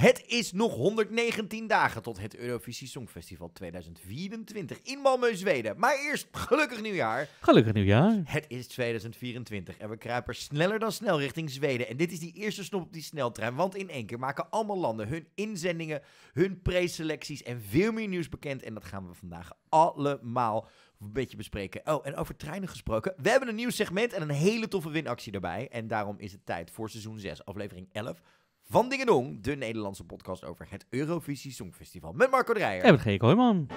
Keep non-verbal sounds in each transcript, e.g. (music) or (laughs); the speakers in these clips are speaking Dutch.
Het is nog 119 dagen tot het Eurovisie Songfestival 2024 in Malmö, Zweden. Maar eerst gelukkig nieuwjaar. Gelukkig nieuwjaar. Het is 2024 en we kruipen sneller dan snel richting Zweden. En dit is die eerste stop op die sneltrein, want in één keer maken allemaal landen hun inzendingen, hun preselecties en veel meer nieuws bekend. En dat gaan we vandaag allemaal een beetje bespreken. Oh, en over treinen gesproken. We hebben een nieuw segment en een hele toffe winactie erbij. En daarom is het tijd voor seizoen 6, aflevering 11 van Dingedong, de Nederlandse podcast over het Eurovisie Songfestival. Met Marco Dreyer. En met G. Kooijman.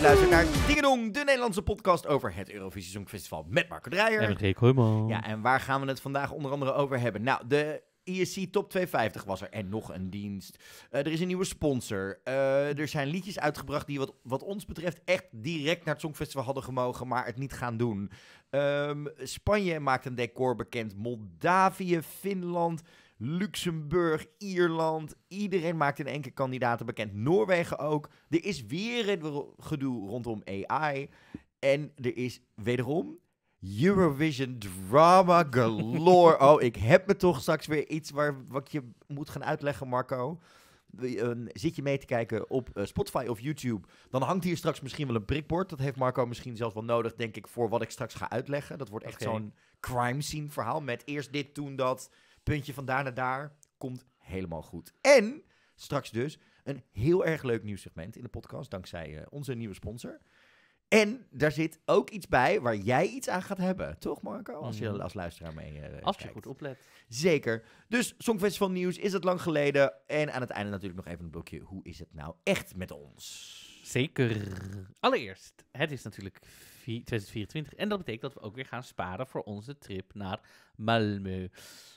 Je luistert naar Dingedong, de Nederlandse podcast over het Eurovisie Songfestival met Marco Dreyer. En G. Kooijman. Ja, en waar gaan we het vandaag onder andere over hebben? Nou, de ESC Top 250 was er. En nog een dienst. Eh, er is een nieuwe sponsor. Eh, er zijn liedjes uitgebracht die wat, wat ons betreft echt direct naar het Songfestival hadden gemogen, maar het niet gaan doen. Ehm, Spanje maakt een decor bekend. Moldavië, Finland, Luxemburg, Ierland. Iedereen maakt in één keer kandidaten bekend. Noorwegen ook. Er is weer een gedoe rondom AI. En er is wederom Eurovision drama galore. (laughs) oh, ik heb me toch straks weer iets waar, wat je moet gaan uitleggen, Marco. Uh, zit je mee te kijken op uh, Spotify of YouTube, dan hangt hier straks misschien wel een prikbord. Dat heeft Marco misschien zelfs wel nodig, denk ik, voor wat ik straks ga uitleggen. Dat wordt echt zo'n crime scene verhaal met eerst dit, toen dat, puntje van daar naar daar. Komt helemaal goed. En straks dus een heel erg leuk nieuw segment in de podcast, dankzij uh, onze nieuwe sponsor. En daar zit ook iets bij waar jij iets aan gaat hebben, toch Marco? Als je Mhm. als luisteraar mee uh, Als je kijkt. goed oplet. Zeker. Dus Songfestival nieuws is het lang geleden. En aan het einde natuurlijk nog even een blokje. Hoe is het nou echt met ons? Zeker. Allereerst, het is natuurlijk 2024 en dat betekent dat we ook weer gaan sparen voor onze trip naar Malmö.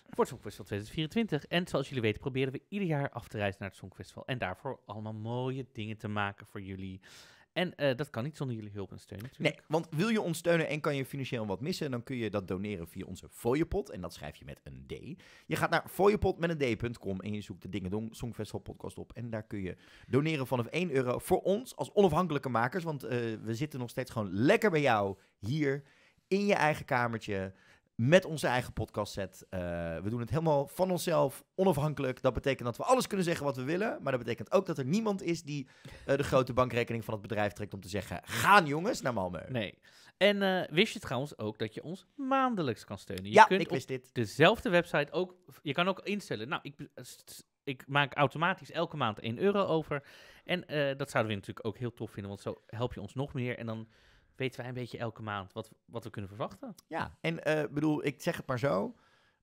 Voor het Songfestival 2024. En zoals jullie weten proberen we ieder jaar af te reizen naar het Songfestival. En daarvoor allemaal mooie dingen te maken voor jullie. En eh, dat kan niet zonder jullie hulp en steun natuurlijk. Nee, want wil je ons steunen en kan je financieel wat missen, dan kun je dat doneren via onze fooiepot. En dat schrijf je met een D. Je gaat naar fooiepot met een D.com en je zoekt de Dingedong Songfestival podcast op. En daar kun je doneren vanaf 1 euro voor ons als onafhankelijke makers. Want eh, we zitten nog steeds gewoon lekker bij jou hier in je eigen kamertje. Met onze eigen podcast set. Eh, we doen het helemaal van onszelf, onafhankelijk. Dat betekent dat we alles kunnen zeggen wat we willen. Maar dat betekent ook dat er niemand is die eh, de grote bankrekening van het bedrijf trekt om te zeggen: gaan jongens naar Malmö. Nee. En eh, wist je trouwens ook dat je ons maandelijks kan steunen? Je ja, kunt ik op wist dit. dezelfde website ook. Je kan ook instellen. Nou, ik, ik maak automatisch elke maand 1 euro over. En dat zouden we natuurlijk ook heel tof vinden, want zo help je ons nog meer. En dan weten wij een beetje elke maand wat, wat we kunnen verwachten. Ja, en eh bedoel, ik zeg het maar zo.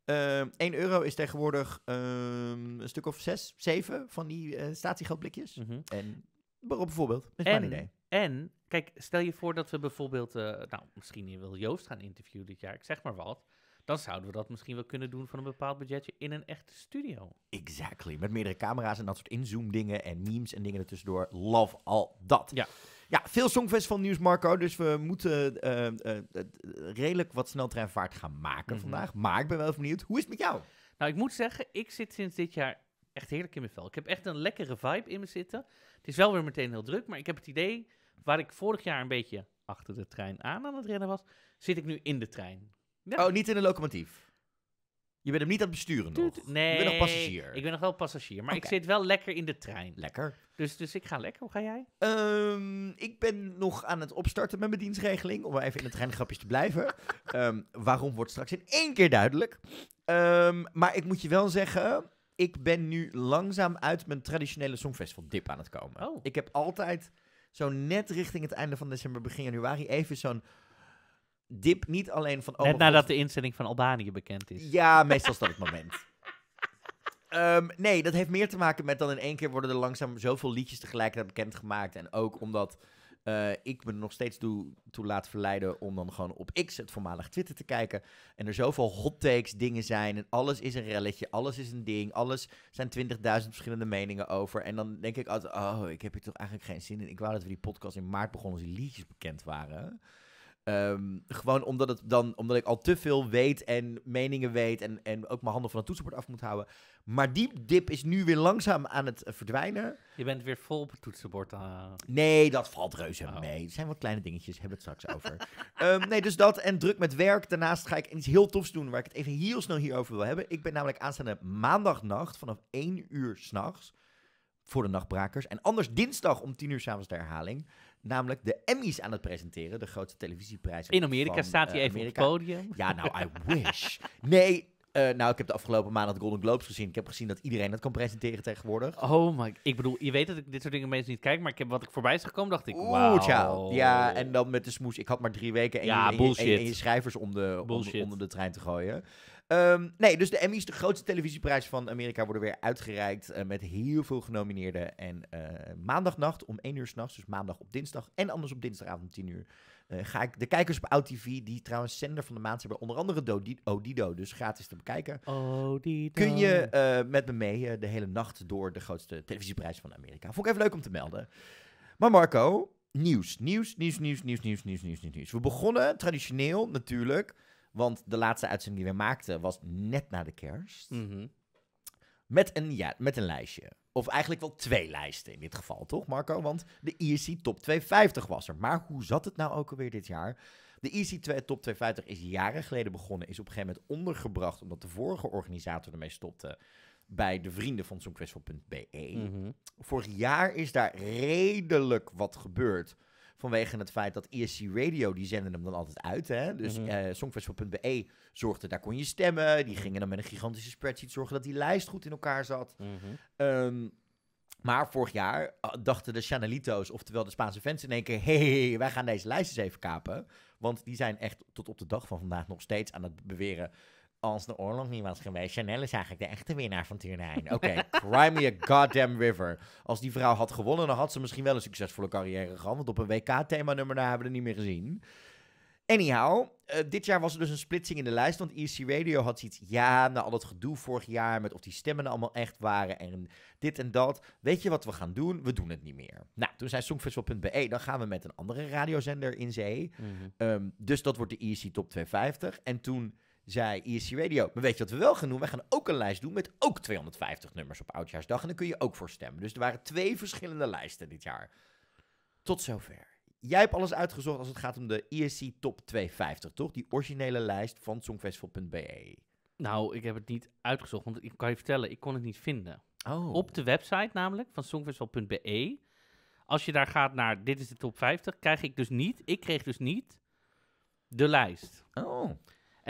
Eh 1 euro is tegenwoordig ehm, een stuk of 6, 7 van die eh statiegeldblikjes. Mhm. En waarop bijvoorbeeld, is En, idee. en, kijk, stel je voor dat we bijvoorbeeld, nou, misschien wil Joost gaan interviewen dit jaar, ik zeg maar wat. Dan zouden we dat misschien wel kunnen doen van een bepaald budgetje in een echte studio. Exactly. Met meerdere camera's en dat soort inzoom dingen en memes en dingen ertussendoor. Love al dat. Ja. Ja, veel Songfestival nieuws, Marco. Dus we moeten eh, eh, eh, redelijk wat sneltreinvaart gaan maken Mhm. vandaag. Maar ik ben wel even benieuwd, hoe is het met jou? Nou, ik moet zeggen, ik zit sinds dit jaar echt heerlijk in mijn vel. Ik heb echt een lekkere vibe in me zitten. Het is wel weer meteen heel druk, maar ik heb het idee, waar ik vorig jaar een beetje achter de trein aan aan het rennen was, zit ik nu in de trein. Ja. Oh, niet in een locomotief. Je bent hem niet aan het besturen nog. Tuut, Nee, Je bent nog passagier. ik ben nog wel passagier, maar ik zit wel lekker in de trein. Lekker. Dus, dus ik ga lekker. Hoe ga jij? Ehm, ik ben nog aan het opstarten met mijn dienstregeling, om even in de treingrapjes te blijven. (laughs) Ehm, waarom wordt straks in één keer duidelijk. Ehm, maar ik moet je wel zeggen, ik ben nu langzaam uit mijn traditionele Songfestival dip aan het komen. Oh. Ik heb altijd zo net richting het einde van december, begin januari, even zo'n dip. Niet alleen van... Oh Net nadat God, de inzending van Albanië bekend is. ja, meestal is dat het moment. (laughs) Ehm, nee, dat heeft meer te maken met dan in één keer worden er langzaam zoveel liedjes tegelijkertijd bekendgemaakt. En ook omdat eh, ik me nog steeds toe, toe laat verleiden om dan gewoon op X, het voormalig Twitter, te kijken. En er zoveel hot takes dingen zijn. En alles is een relletje, alles is een ding. Alles zijn 20.000 verschillende meningen over. En dan denk ik altijd, oh, ik heb hier toch eigenlijk geen zin in. Ik wou dat we die podcast in maart begonnen als die liedjes bekend waren. Ehm, gewoon omdat, het dan, omdat ik al te veel weet en meningen weet en, en ook mijn handen van het toetsenbord af moet houden. Maar die dip is nu weer langzaam aan het eh, verdwijnen. Je bent weer vol op het toetsenbord. ah. Nee, dat valt reuze Oh. mee. Het zijn wat kleine dingetjes, hebben we het straks over. (laughs) Ehm, nee, dus dat en druk met werk. Daarnaast ga ik iets heel tofs doen waar ik het even heel snel hierover wil hebben. Ik ben namelijk aanstaande maandagnacht vanaf 1 uur s'nachts voor de nachtbrakers. En anders dinsdag om 10 uur s'avonds de herhaling. Namelijk de Emmys aan het presenteren, de grootste televisieprijs. In Amerika van, staat hij eh, even Amerika. op het podium. Ja, nou, I wish. Nee, eh, nou, ik heb de afgelopen maand de Golden Globes gezien. Ik heb gezien dat iedereen dat kan presenteren tegenwoordig. Oh my, ik bedoel, je weet dat ik dit soort dingen meestal niet kijk, maar ik heb wat ik voorbij is gekomen, dacht ik, Oeh, ciao. Ja, en dan met de smoes. Ik had maar drie weken en, Ja, je, en en, en je schrijvers om de, om, onder de trein te gooien. Ehm, nee, dus de Emmys, de grootste televisieprijs van Amerika, worden weer uitgereikt eh, met heel veel genomineerden. En eh, maandagnacht om 1 uur s'nachts, dus maandag op dinsdag en anders op dinsdagavond om 10 uur, eh, ga ik de kijkers op OutTV, die trouwens zender van de maand zijn, bij onder andere Odido, dus gratis te bekijken. Die Kun je met me mee de hele nacht door de grootste televisieprijs van Amerika. Vond ik even leuk om te melden. Maar Marco. Nieuws, nieuws, nieuws, nieuws, nieuws, nieuws, nieuws, nieuws, nieuws. We begonnen traditioneel natuurlijk, want de laatste uitzending die we maakten was net na de kerst. Mhm. Met een, ja, met een lijstje. Of eigenlijk wel twee lijsten in dit geval, toch Marco? Want de ESC Top 250 was er. Maar hoe zat het nou ook alweer dit jaar? De ESC 2 Top 250 is jaren geleden begonnen. Is op een gegeven moment ondergebracht omdat de vorige organisator ermee stopte. Bij de vrienden van Songfestival.be. Mhm. Vorig jaar is daar redelijk wat gebeurd. Vanwege het feit dat ESC Radio, die zenden hem dan altijd uit. Hè? Dus Mhm. eh, Songfestival.be zorgde, daar kon je stemmen. Die gingen dan met een gigantische spreadsheet zorgen dat die lijst goed in elkaar zat. Mhm. Ehm, maar vorig jaar ah, dachten de Chanelito's, oftewel de Spaanse fans, in één keer: hey, wij gaan deze lijst eens even kapen. Want die zijn echt tot op de dag van vandaag nog steeds aan het beweren. Als de oorlog niet was geweest, Chanel is eigenlijk de echte winnaar van Turnijn. (laughs) Oké, cry me a goddamn river. Als die vrouw had gewonnen, dan had ze misschien wel een succesvolle carrière gehad. Want op een WK-thema-nummer daar hebben we er niet meer gezien. Anyhow, eh, dit jaar was er dus een splitsing in de lijst. Want EC Radio had zoiets. Ja, na al dat gedoe vorig jaar. met of die stemmen allemaal echt waren. en dit en dat. Weet je wat we gaan doen? We doen het niet meer. Nou, toen zei Songfestival.be. dan gaan we met een andere radiozender in zee. Mhm. Ehm, dus dat wordt de ESC Top 250. En toen zei ESC Radio, maar weet je wat we wel gaan doen? Wij gaan ook een lijst doen met ook 250 nummers op Oudjaarsdag. En dan kun je ook voor stemmen. Dus er waren twee verschillende lijsten dit jaar. Tot zover. Jij hebt alles uitgezocht als het gaat om de ESC Top 250, toch? Die originele lijst van Songfestival.be. Nou, ik heb het niet uitgezocht, want ik kan je vertellen, ik kon het niet vinden. Oh. Op de website namelijk, van songfestival.be, als je daar gaat naar dit is de top 50, krijg ik dus niet, ik kreeg dus niet de lijst. Oh.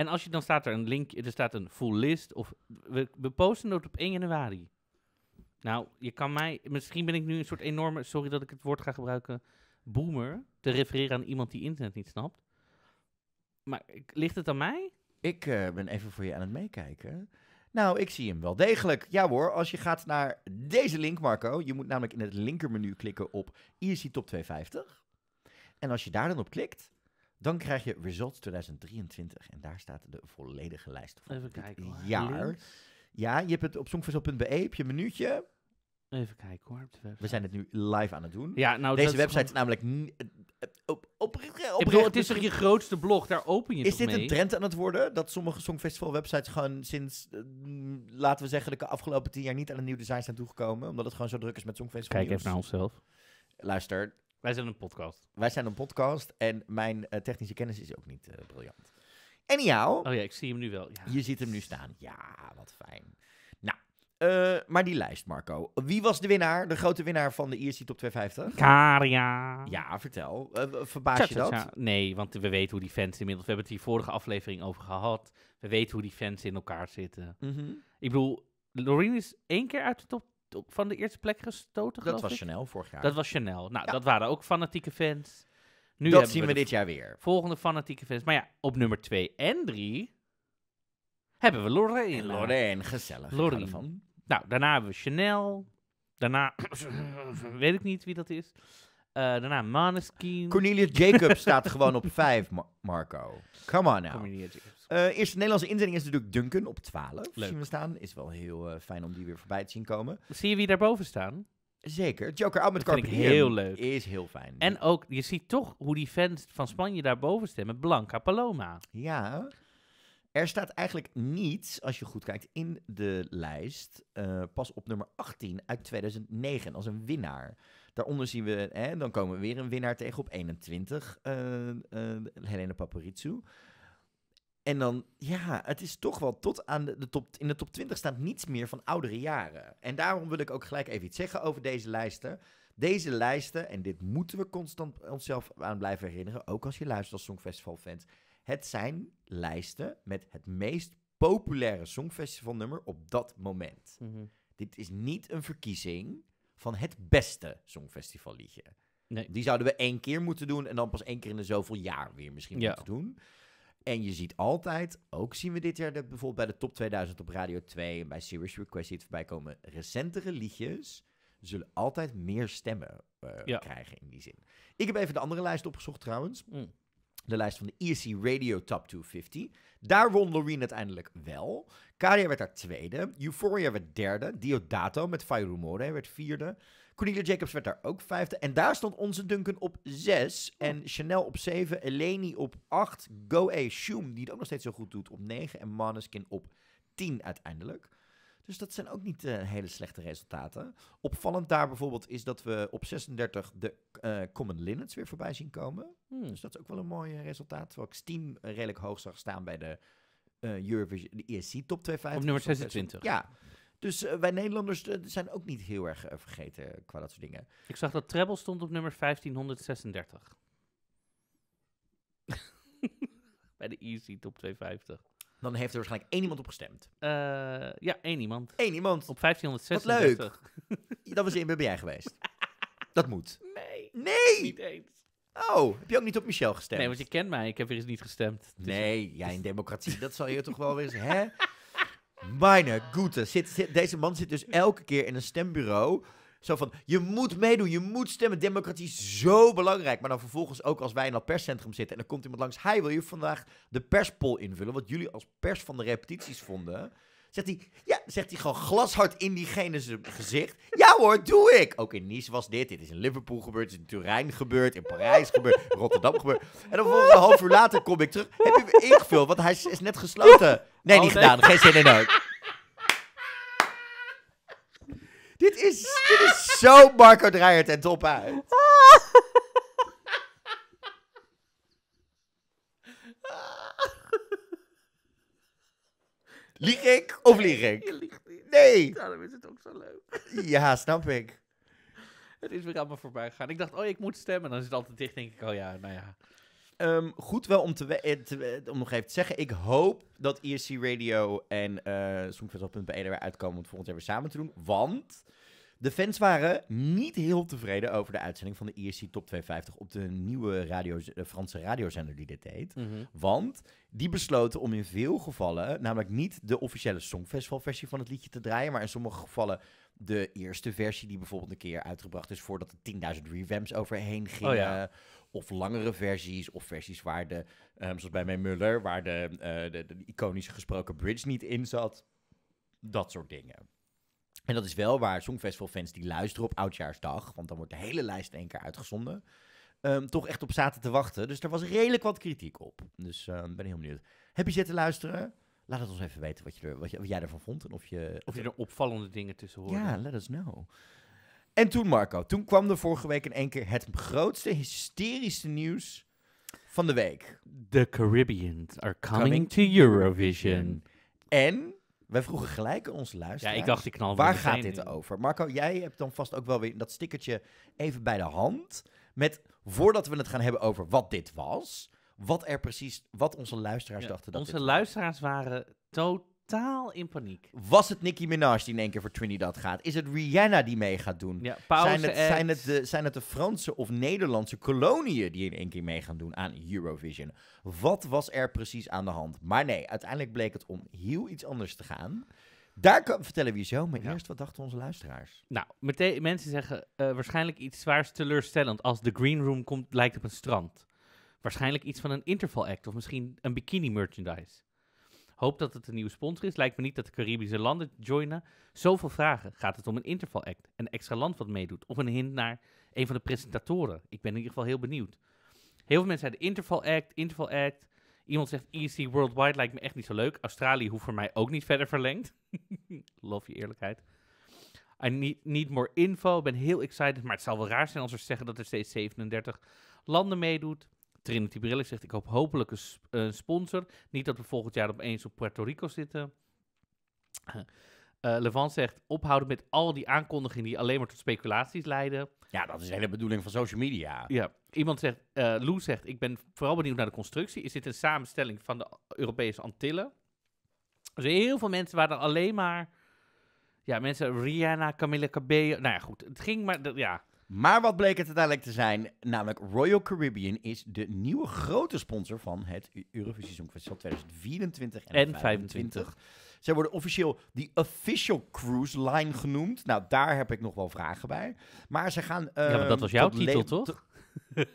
En als je dan staat er een link, er staat een full list, of we, posten het op 1 januari. Nou, je kan mij, misschien ben ik nu een soort enorme, sorry dat ik het woord ga gebruiken, boomer, te refereren aan iemand die internet niet snapt. Maar ligt het aan mij? Ik eh, ben even voor je aan het meekijken. Nou, ik zie hem wel degelijk. Ja hoor, als je gaat naar deze link, Marco. Je moet namelijk in het linkermenu klikken op ESC Top 250. En als je daar dan op klikt, dan krijg je Results 2023. En daar staat de volledige lijst van Even kijken hoor. jaar. Links. Ja, je hebt het op songfestival.be, heb je een minuutje. Even kijken hoor. op de website. We zijn het nu live aan het doen. Ja, nou, Deze is website is namelijk... Op, op, op, Ik bedoel, het is toch je grootste blog, daar open je Is dit mee? een trend aan het worden? Dat sommige Songfestival-websites gewoon sinds, eh, laten we zeggen, de afgelopen tien jaar niet aan een nieuw design zijn toegekomen? Omdat het gewoon zo druk is met Songfestival Kijk even naar onszelf. Luister, Wij zijn een podcast. wij zijn een podcast en mijn eh, technische kennis is ook niet eh, briljant. Anyhow, Oh ja, ik zie hem nu wel. Ja. je ziet hem nu staan. Ja, wat fijn. Nou, eh, maar die lijst, Marco. Wie was de winnaar, de grote winnaar van de ESC Top 250? Karia. Ja, vertel. Verbaas Tja, je tja, dat? tja. Nee, want we weten hoe die fans inmiddels... We hebben het hier vorige aflevering over gehad. We weten hoe die fans in elkaar zitten. Mhm. Ik bedoel, Loreen is één keer uit de top van de eerste plek gestoten, Dat was ik. Chanel vorig jaar. Dat was Chanel. Nou, Ja. dat waren ook fanatieke fans. Nu dat zien we dit jaar weer. volgende fanatieke fans. Maar ja, op nummer 2 en 3 hebben we Lorraine. Lorraine, gezellig. Lorraine. ervan. Nou, daarna hebben we Chanel. Daarna, (coughs) weet ik niet wie dat is. Eh, daarna Maneskin. Cornelia (laughs) Jacob staat gewoon op 5, Marco. Come on Jacobs. Eh eerste Nederlandse inzending is natuurlijk Duncan op 12. Leuk. Zien we staan. Is wel heel eh, fijn om die weer voorbij te zien komen. Zie je wie daarboven staan? Zeker. Joker out met vind Carpe ik Diem heel leuk. Is heel fijn. En ook, je ziet toch hoe die fans van Spanje daarboven stemmen. Blanca Paloma. Ja, er staat eigenlijk niets, als je goed kijkt, in de lijst. pas op nummer 18 uit 2009 als een winnaar. Daaronder zien we, hè, dan komen we weer een winnaar tegen op 21, eh eh Helena Paparizou. En dan, ja, het is toch wel tot aan de, de top, in de top 20 staat niets meer van oudere jaren. En daarom wil ik ook gelijk even iets zeggen over deze lijsten. Deze lijsten, en dit moeten we constant onszelf aan blijven herinneren, ook als je luistert als Songfestival-fans. Het zijn lijsten met het meest populaire Songfestivalnummer op dat moment. Dit is niet een verkiezing van het beste Songfestivalliedje. Nee. Die zouden we één keer moeten doen en dan pas één keer in de zoveel jaar weer misschien Ja. moeten doen. En je ziet altijd, ook zien we dit jaar dat bijvoorbeeld bij de top 2000 op Radio 2 en bij Serious Request die het voorbij komen, recentere liedjes zullen altijd meer stemmen eh, Ja. krijgen in die zin. Ik heb even de andere lijst opgezocht trouwens. Mm. De lijst van de ESC Radio Top 250. Daar won Loreen uiteindelijk wel. Kadia werd daar tweede. Euphoria werd derde. Diodato met Fire Rumore werd vierde. Cornelia Jacobs werd daar ook vijfde. En daar stond onze Duncan op zes. En Chanel op zeven. Eleni op acht. Go A. Shum, die het ook nog steeds zo goed doet, op negen. En Maneskin op tien uiteindelijk. Dus dat zijn ook niet eh, hele slechte resultaten. Opvallend daar bijvoorbeeld is dat we op 36 de eh, Common Linnets weer voorbij zien komen. Hmm. Dus dat is ook wel een mooi eh, resultaat. Terwijl ik Steam redelijk hoog zag staan bij de Eurovision, de ESC Top 250. Op nummer Dus dat is- 26. Ja. Dus wij Nederlanders zijn ook niet heel erg vergeten qua dat soort dingen. Ik zag dat Treble stond op nummer 1536. (laughs) Bij de Easy Top 250. Dan heeft er waarschijnlijk één iemand op gestemd. Eh, ja, één iemand. Eén iemand. Op 1536. Dat was in ben jij geweest. (laughs) dat moet. Nee, Nee! niet eens. Oh, heb je ook niet op Michel gestemd? Nee, want je kent mij. Ik heb weer eens niet gestemd. Dus Nee, jij in democratie, dat zal je toch wel weer eens, hè? Meine goede. Zit, zit, deze man zit dus elke keer in een stembureau. Zo van, je moet meedoen, je moet stemmen. Democratie is zo belangrijk. Maar dan vervolgens ook als wij in dat perscentrum zitten... en dan komt iemand langs... Hij wil je vandaag de perspol invullen... wat jullie als pers van de repetities vonden... Zegt hij, ja, zegt hij gewoon glashard in diegene zijn gezicht. Ja hoor, doe ik. Ook in Nice was dit. Dit is in Liverpool gebeurd. Dit is in Turijn gebeurd. In Parijs gebeurd. In Rotterdam gebeurd. En dan volgens een half uur later kom ik terug. Heb je ingevuld? Want hij is, is net gesloten. Nee, Oh, niet nee. gedaan. Geen zin in ook. Dit, is, dit is zo Marco Dreyer ten top uit. (laughs) Lieg ik of lieg ik? Nee. Daarom is het ook zo leuk. (laughs) Ja, snap ik. Het is weer me voorbij gegaan. Ik dacht, oh, ik moet stemmen. Dan is het altijd dicht. denk ik, oh ja, nou ja. Ehm, goed wel om, te eh, te we- om nog even te zeggen. Ik hoop dat ESC Radio en eh Songfestival.be er weer uitkomen om het volgend jaar weer samen te doen. Want de fans waren niet heel tevreden over de uitzending van de ESC Top 250 op de nieuwe radio, de Franse radiozender die dit deed. Want die besloten om in veel gevallen, namelijk niet de officiële Songfestival-versie van het liedje te draaien, maar in sommige gevallen de eerste versie die bijvoorbeeld een keer uitgebracht is voordat er 10.000 revamps overheen gingen. Oh ja. Of langere versies, of versies waar de, ehm, zoals bij mij Muller, waar de, eh, de, de iconische gesproken bridge niet in zat. Dat soort dingen. En dat is wel waar Songfestival-fans die luisteren op Oudjaarsdag, want dan wordt de hele lijst in één keer uitgezonden, ehm, toch echt op zaten te wachten. Dus er was redelijk wat kritiek op. Dus ehm, ben heel benieuwd. Heb je zitten luisteren? Laat het ons even weten wat, je er, wat, je, wat jij ervan vond. En of je, Of je er opvallende dingen tussen hoort. ja, let us know. En toen, Marco, toen kwam er vorige week in één keer het grootste hysterische nieuws van de week. The Caribbeans are coming, Coming to Eurovision. En wij vroegen gelijk aan onze Ja, luisteraars. ik dacht, ik knal Waar gaat dit in. over? Marco, jij hebt dan vast ook wel weer dat stickertje even bij de hand. Met, voordat we het gaan hebben over wat dit was, wat er precies, wat onze luisteraars Ja, dachten dat Onze dit luisteraars waren totaal in paniek. Was het Nicki Minaj die in één keer voor Trinidad gaat? Is het Rihanna die mee gaat doen? Ja, Zijn het, zijn, het de, zijn het de Franse of Nederlandse koloniën die in één keer mee gaan doen aan Eurovision? Wat was er precies aan de hand? Maar nee, uiteindelijk bleek het om heel iets anders te gaan. Daar kan, vertellen we je zo, maar Ja. eerst wat dachten onze luisteraars? Nou, meteen, mensen zeggen eh, waarschijnlijk iets zwaars teleurstellend als de Green Room komt, lijkt op een strand. Waarschijnlijk iets van een interval act of misschien een bikini merchandise. Hoop dat het een nieuwe sponsor is. Lijkt me niet dat de Caribische landen joinen. Zoveel vragen. Gaat het om een interval act? Een extra land wat meedoet? Of een hint naar een van de presentatoren? Ik ben in ieder geval heel benieuwd. Heel veel mensen zeiden interval act, interval act. Iemand zegt EC Worldwide lijkt me echt niet zo leuk. Australië hoeft voor mij ook niet verder verlengd. (laughs) Love je eerlijkheid. I need, need more info. Ik ben heel excited, maar het zou wel raar zijn als we zeggen dat er steeds 37 landen meedoet. Trinity Brillig zegt, ik hoop hopelijk een sponsor. Niet dat we volgend jaar opeens op Puerto Rico zitten. Eh Levant zegt, ophouden met al die aankondigingen die alleen maar tot speculaties leiden. Ja, dat is de hele bedoeling van social media. Ja, iemand zegt, eh Lou zegt, ik ben vooral benieuwd naar de constructie. Is dit een samenstelling van de Europese Antillen? Dus heel veel mensen waren alleen maar, ja, mensen, Rihanna, Camilla Cabello. Nou ja, goed, het ging maar, ja. Maar wat bleek het uiteindelijk te zijn? Namelijk Royal Caribbean is de nieuwe grote sponsor van het Eu- Eurovisie Songfestival 2024 en, En 2025. Zij worden officieel die official cruise line genoemd. Nou, daar heb ik nog wel vragen bij. Maar ze gaan... Ja, maar dat ehm, was jouw titel, toch? (laughs)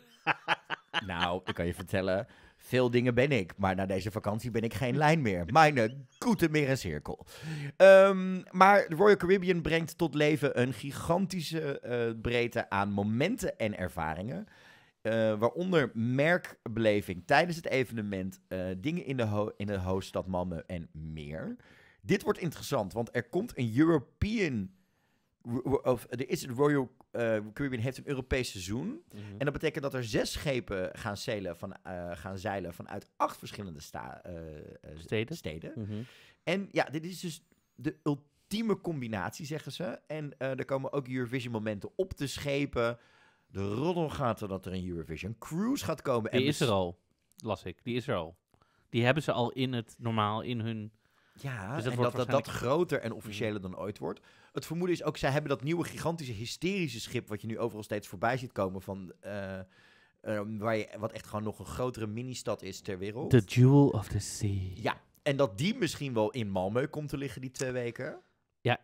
Nou, ik kan je vertellen, veel dingen ben ik. Maar na deze vakantie ben ik geen (laughs) lijn meer. Mijn goede meer een cirkel. Ehm, maar de Royal Caribbean brengt tot leven een gigantische eh, breedte aan momenten en ervaringen. Eh, waaronder merkbeleving tijdens het evenement, eh, dingen in de, ho- in de hoofdstad Malmö en meer. Dit wordt interessant, want er komt een European... Of, er is het Royal eh, Caribbean heeft een Europees seizoen. En dat betekent dat er zes schepen gaan, zeilen, van, eh, gaan zeilen vanuit acht verschillende sta, eh, Steden. steden. Mhm. En ja, dit is dus de ultieme combinatie, zeggen ze. En er komen ook Eurovision momenten op de schepen. De roddel gaat er dat er een Eurovision cruise gaat komen. Die en is er al, las ik. Die is er al. Die hebben ze al in het normaal, in hun... Ja, Dus dat en dat, dat dat waarschijnlijk- groter en officiëler dan ooit wordt. Het vermoeden is ook, zij hebben dat nieuwe gigantische hysterische schip... wat je nu overal steeds voorbij ziet komen van... eh, eh, waar je, wat echt gewoon nog een grotere mini-stad is ter wereld. The Jewel of the Sea. Ja, en dat die misschien wel in Malmö komt te liggen die twee weken. Ja.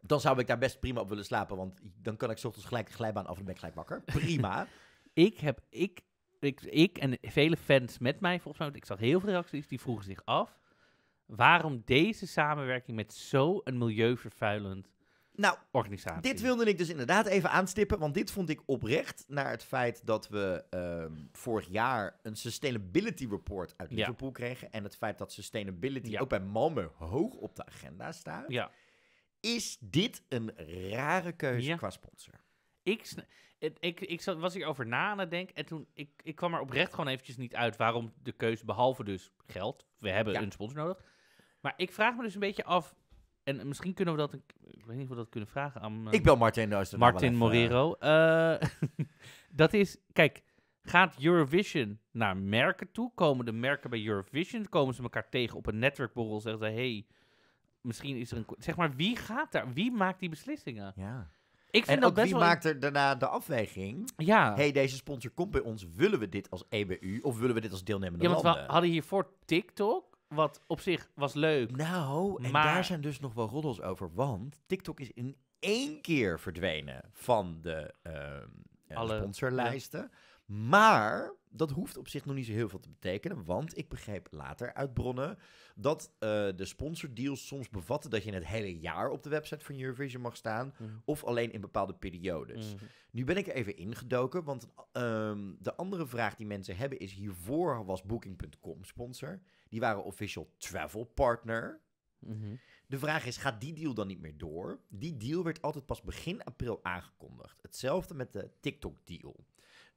Dan zou ik daar best prima op willen slapen, want dan kan ik 's ochtends gelijk de glijbaan af en ben ik gelijk wakker. Prima. (laughs) Ik heb, ik, ik, ik en vele fans met mij, volgens mij, want ik zag heel veel reacties, die vroegen zich af, waarom deze samenwerking met zo'n milieuvervuilend nou, organisatie? dit wilde ik dus inderdaad even aanstippen, want dit vond ik oprecht naar het feit dat we ehm, vorig jaar een sustainability report uit Ja. Liverpool kregen. En het feit dat sustainability Ja. ook bij Malmö hoog op de agenda staat. Ja, Is dit een rare keuze qua sponsor? ik, ik, ik zat, was hierover na aan het denken en toen, ik, ik kwam er oprecht gewoon eventjes niet uit waarom de keuze, behalve dus geld, we hebben een sponsor nodig. Maar ik vraag me dus een beetje af, en misschien kunnen we dat, een, ik weet niet of we dat kunnen vragen aan... eh, Ik bel Martin Martin Morero. Eh, (laughs) dat is, kijk, gaat Eurovision naar merken toe? Komen de merken bij Eurovision? Komen ze elkaar tegen op een netwerkborrel? Zeggen ze, hey, misschien is er een... Zeg maar, wie gaat daar? Wie maakt die beslissingen? Ja. Ik vind En dat ook best wie wel... maakt er daarna de afweging? Ja, hey, deze sponsor komt bij ons. Willen we dit als EBU of willen we dit als deelnemende ja want we landen? hadden hiervoor TikTok, wat op zich was leuk. Nou, en Maar- daar zijn dus nog wel roddels over. Want TikTok is in één keer verdwenen van de Alle- sponsorlijsten. Maar dat hoeft op zich nog niet zo heel veel te betekenen. Want ik begreep later uit bronnen dat eh, de sponsordeals soms bevatten dat je het hele jaar op de website van Eurovision mag staan. Mm. Of alleen in bepaalde periodes. Mhm. Nu ben ik er even ingedoken, want ehm, de andere vraag die mensen hebben is... hiervoor was Booking.com sponsor. Die waren official travel partner. Mhm. De vraag is, gaat die deal dan niet meer door? Die deal werd altijd pas begin april aangekondigd. Hetzelfde met de TikTok-deal.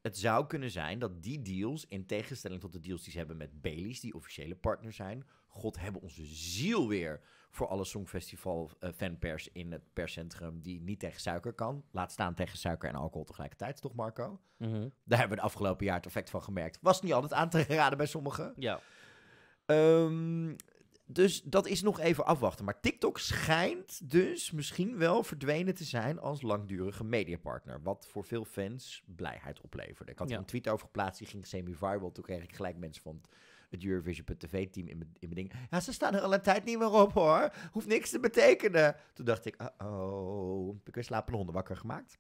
Het zou kunnen zijn dat die deals, in tegenstelling tot de deals die ze hebben met Baileys, die officiële partner zijn... God hebben onze ziel weer voor alle Songfestival eh, fanpers in het perscentrum die niet tegen suiker kan. Laat staan tegen suiker en alcohol tegelijkertijd, toch Marco? Mhm. Daar hebben we de afgelopen jaar het effect van gemerkt. Was niet altijd aan te raden bij sommigen. Ja. Ehm, dus dat is nog even afwachten. Maar TikTok schijnt dus misschien wel verdwenen te zijn als langdurige mediapartner. Wat voor veel fans blijheid opleverde. Ik had er Ja. een tweet over geplaatst, die ging semi-viral. Toen kreeg ik gelijk mensen van het Eurovision.tv-team in mijn in mijn ding. Ja, ze staan er al een tijd niet meer op hoor. Hoeft niks te betekenen. Toen dacht ik, oh, heb ik weer slapende honden wakker gemaakt.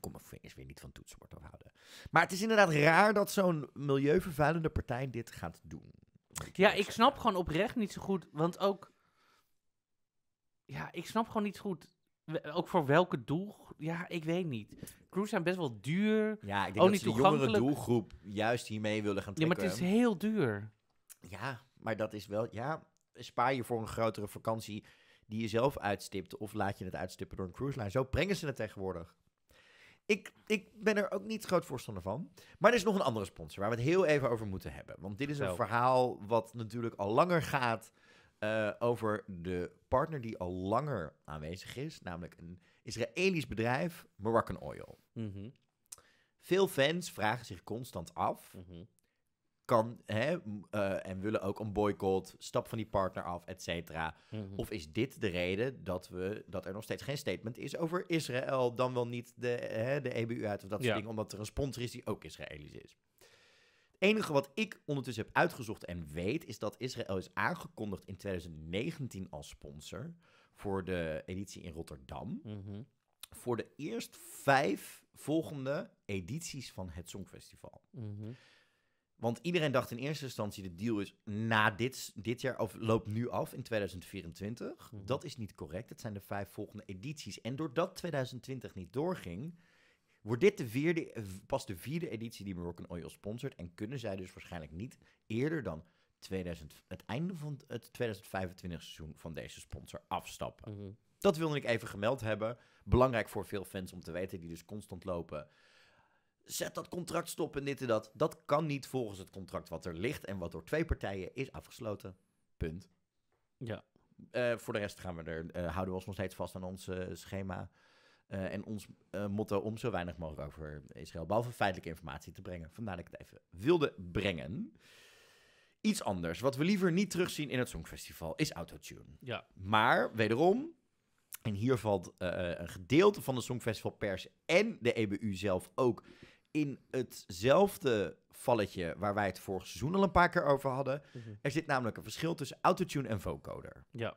Kom mijn vingers weer niet van toetsenbord afhouden. Maar het is inderdaad raar dat zo'n milieuvervuilende partij dit gaat doen. Ja, ik snap gewoon oprecht niet zo goed, want ook... Ja, ik snap gewoon niet goed, ook voor welke doel... Ja, ik weet niet. Cruises zijn best wel duur. Ja, ik denk dat niet ze de jongere doelgroep juist hiermee willen gaan Ja, trekken. maar het is heel duur. Ja, maar dat is wel... Ja, spaar je voor een grotere vakantie die je zelf uitstipt... of laat je het uitstippen door een cruise line. Zo brengen ze het tegenwoordig. Ik, ik ben er ook niet groot voorstander van. Maar er is nog een andere sponsor waar we het heel even over moeten hebben. Want dit is een verhaal wat natuurlijk al langer gaat... eh, over de partner die al langer aanwezig is. Namelijk een Israëlisch bedrijf, Moroccan Oil. Mhm, Veel fans vragen zich constant af... mhm. Kan hè, eh, en willen ook een boycott, stap van die partner af, et cetera. Mhm. Of is dit de reden dat, we, dat er nog steeds geen statement is over Israël, dan wel niet de, hè, de EBU uit of dat soort dingen, omdat er een sponsor is die ook Israëlisch is. Het enige wat ik ondertussen heb uitgezocht en weet, is dat Israël is aangekondigd in 2019 als sponsor voor de editie in Rotterdam. Mhm. Voor de eerst vijf volgende edities van het Songfestival. Mhm. Want iedereen dacht in eerste instantie de deal is na dit, dit jaar of loopt nu af in 2024. Mhm. Dat is niet correct. Het zijn de vijf volgende edities. En doordat 2020 niet doorging, wordt dit de vierde, eh, pas de vierde editie die Moroccan Oil sponsort. En kunnen zij dus waarschijnlijk niet eerder dan 2000, het einde van het 2025 seizoen van deze sponsor afstappen. Mhm. Dat wilde ik even gemeld hebben. Belangrijk voor veel fans om te weten, die dus constant lopen. Zet dat contract stop en dit en dat. Dat kan niet volgens het contract wat er ligt en wat door twee partijen is afgesloten. Punt. Ja. Eh, voor de rest gaan we er, eh, houden we ons nog steeds vast aan ons eh, schema. en ons motto om zo weinig mogelijk over Israël, behalve feitelijke informatie te brengen. Vandaar dat ik het even wilde brengen. Iets anders, wat we liever niet terugzien in het Songfestival, is autotune. Ja. Maar wederom, en hier valt een gedeelte van de Songfestival pers en de EBU zelf ook in hetzelfde valletje waar wij het vorig seizoen al een paar keer over hadden. Mhm. Er zit namelijk een verschil tussen autotune en vocoder. Ja.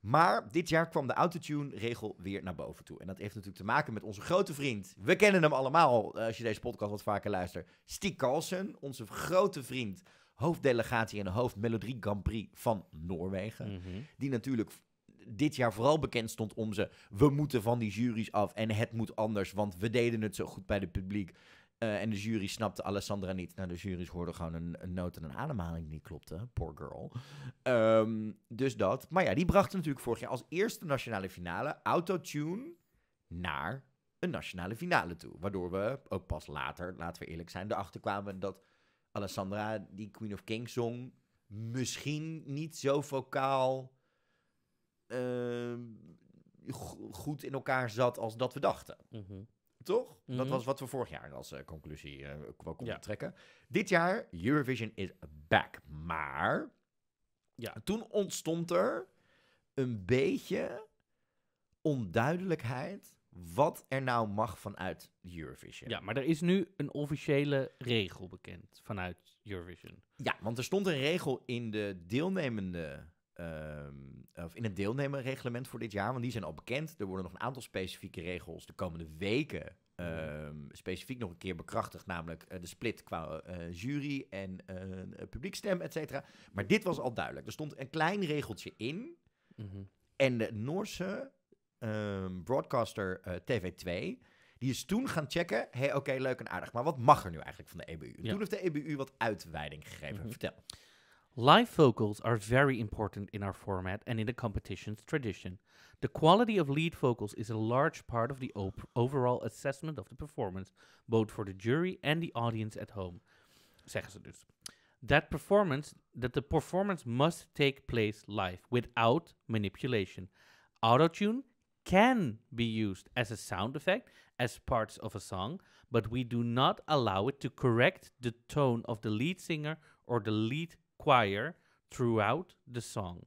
Maar dit jaar kwam de autotune-regel weer naar boven toe. En dat heeft natuurlijk te maken met onze grote vriend. We kennen hem allemaal, eh, als je deze podcast wat vaker luistert. Stiek Carlsen, onze grote vriend, hoofddelegatie en hoofd Melodie Grand Prix van Noorwegen. Mhm. Die natuurlijk dit jaar vooral bekend stond om ze... we moeten van die juries af en het moet anders... want we deden het zo goed bij het publiek. Eh, en de jury snapte Alessandra niet. Nou, de jury's hoorden gewoon een, een en een ademhaling niet klopte. Poor girl. Ehm, dus dat. Maar ja, die brachten natuurlijk vorig jaar als eerste nationale finale... autotune naar een nationale finale toe. Waardoor we ook pas later, laten we eerlijk zijn... erachter kwamen dat Alessandra die Queen of Kings zong... misschien niet zo vocaal goed in elkaar zat als dat we dachten. Mhm. Toch? Dat Mhm. was wat we vorig jaar als eh, conclusie wel konden Ja. trekken. Dit jaar, Eurovision is back. Maar Ja. toen ontstond er een beetje onduidelijkheid wat er nou mag vanuit Eurovision. Ja, maar er is nu een officiële regel bekend vanuit Eurovision. Ja, want er stond een regel in de deelnemende. Ehm, of in het deelnemerreglement voor dit jaar, want die zijn al bekend. Er worden nog een aantal specifieke regels de komende weken ehm, specifiek nog een keer bekrachtigd, namelijk eh, de split qua eh, jury en eh publiekstem, et cetera. Maar dit was al duidelijk. Er stond een klein regeltje in Mhm. en de Noorse ehm, broadcaster eh, TV2, die is toen gaan checken, hé, hey, oké, leuk en aardig, maar wat mag er nu eigenlijk van de EBU? Ja. Toen heeft de EBU wat uitweiding gegeven. Mhm. Vertel. Live vocals are very important in our format and in the competition's tradition. The quality of lead vocals is a large part of the op- overall assessment of the performance, both for the jury and the audience at home. Zeggen ze dus. That performance, that the performance must take place live without manipulation. Autotune can be used as a sound effect as parts of a song, but we do not allow it to correct the tone of the lead singer or the lead choir throughout the song.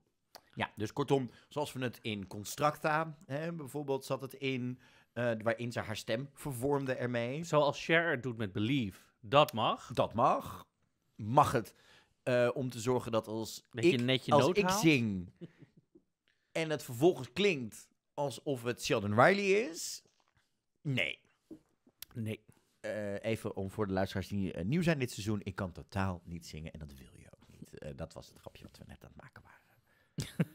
Ja, dus kortom, zoals we het in Constructa, hè, bijvoorbeeld zat het in, eh, waarin ze haar stem vervormde ermee. Zoals Cher het doet met Believe. Dat mag. Dat mag. Mag het eh, om te zorgen dat als Dat ik, je als ik haalt. zing (laughs) en het vervolgens klinkt alsof het Sheldon Riley is? Nee. Nee. Eh, even om voor de luisteraars die nieuw zijn dit seizoen. Ik kan totaal niet zingen en dat wil je niet. Eh, dat was het grapje wat we net aan het maken waren.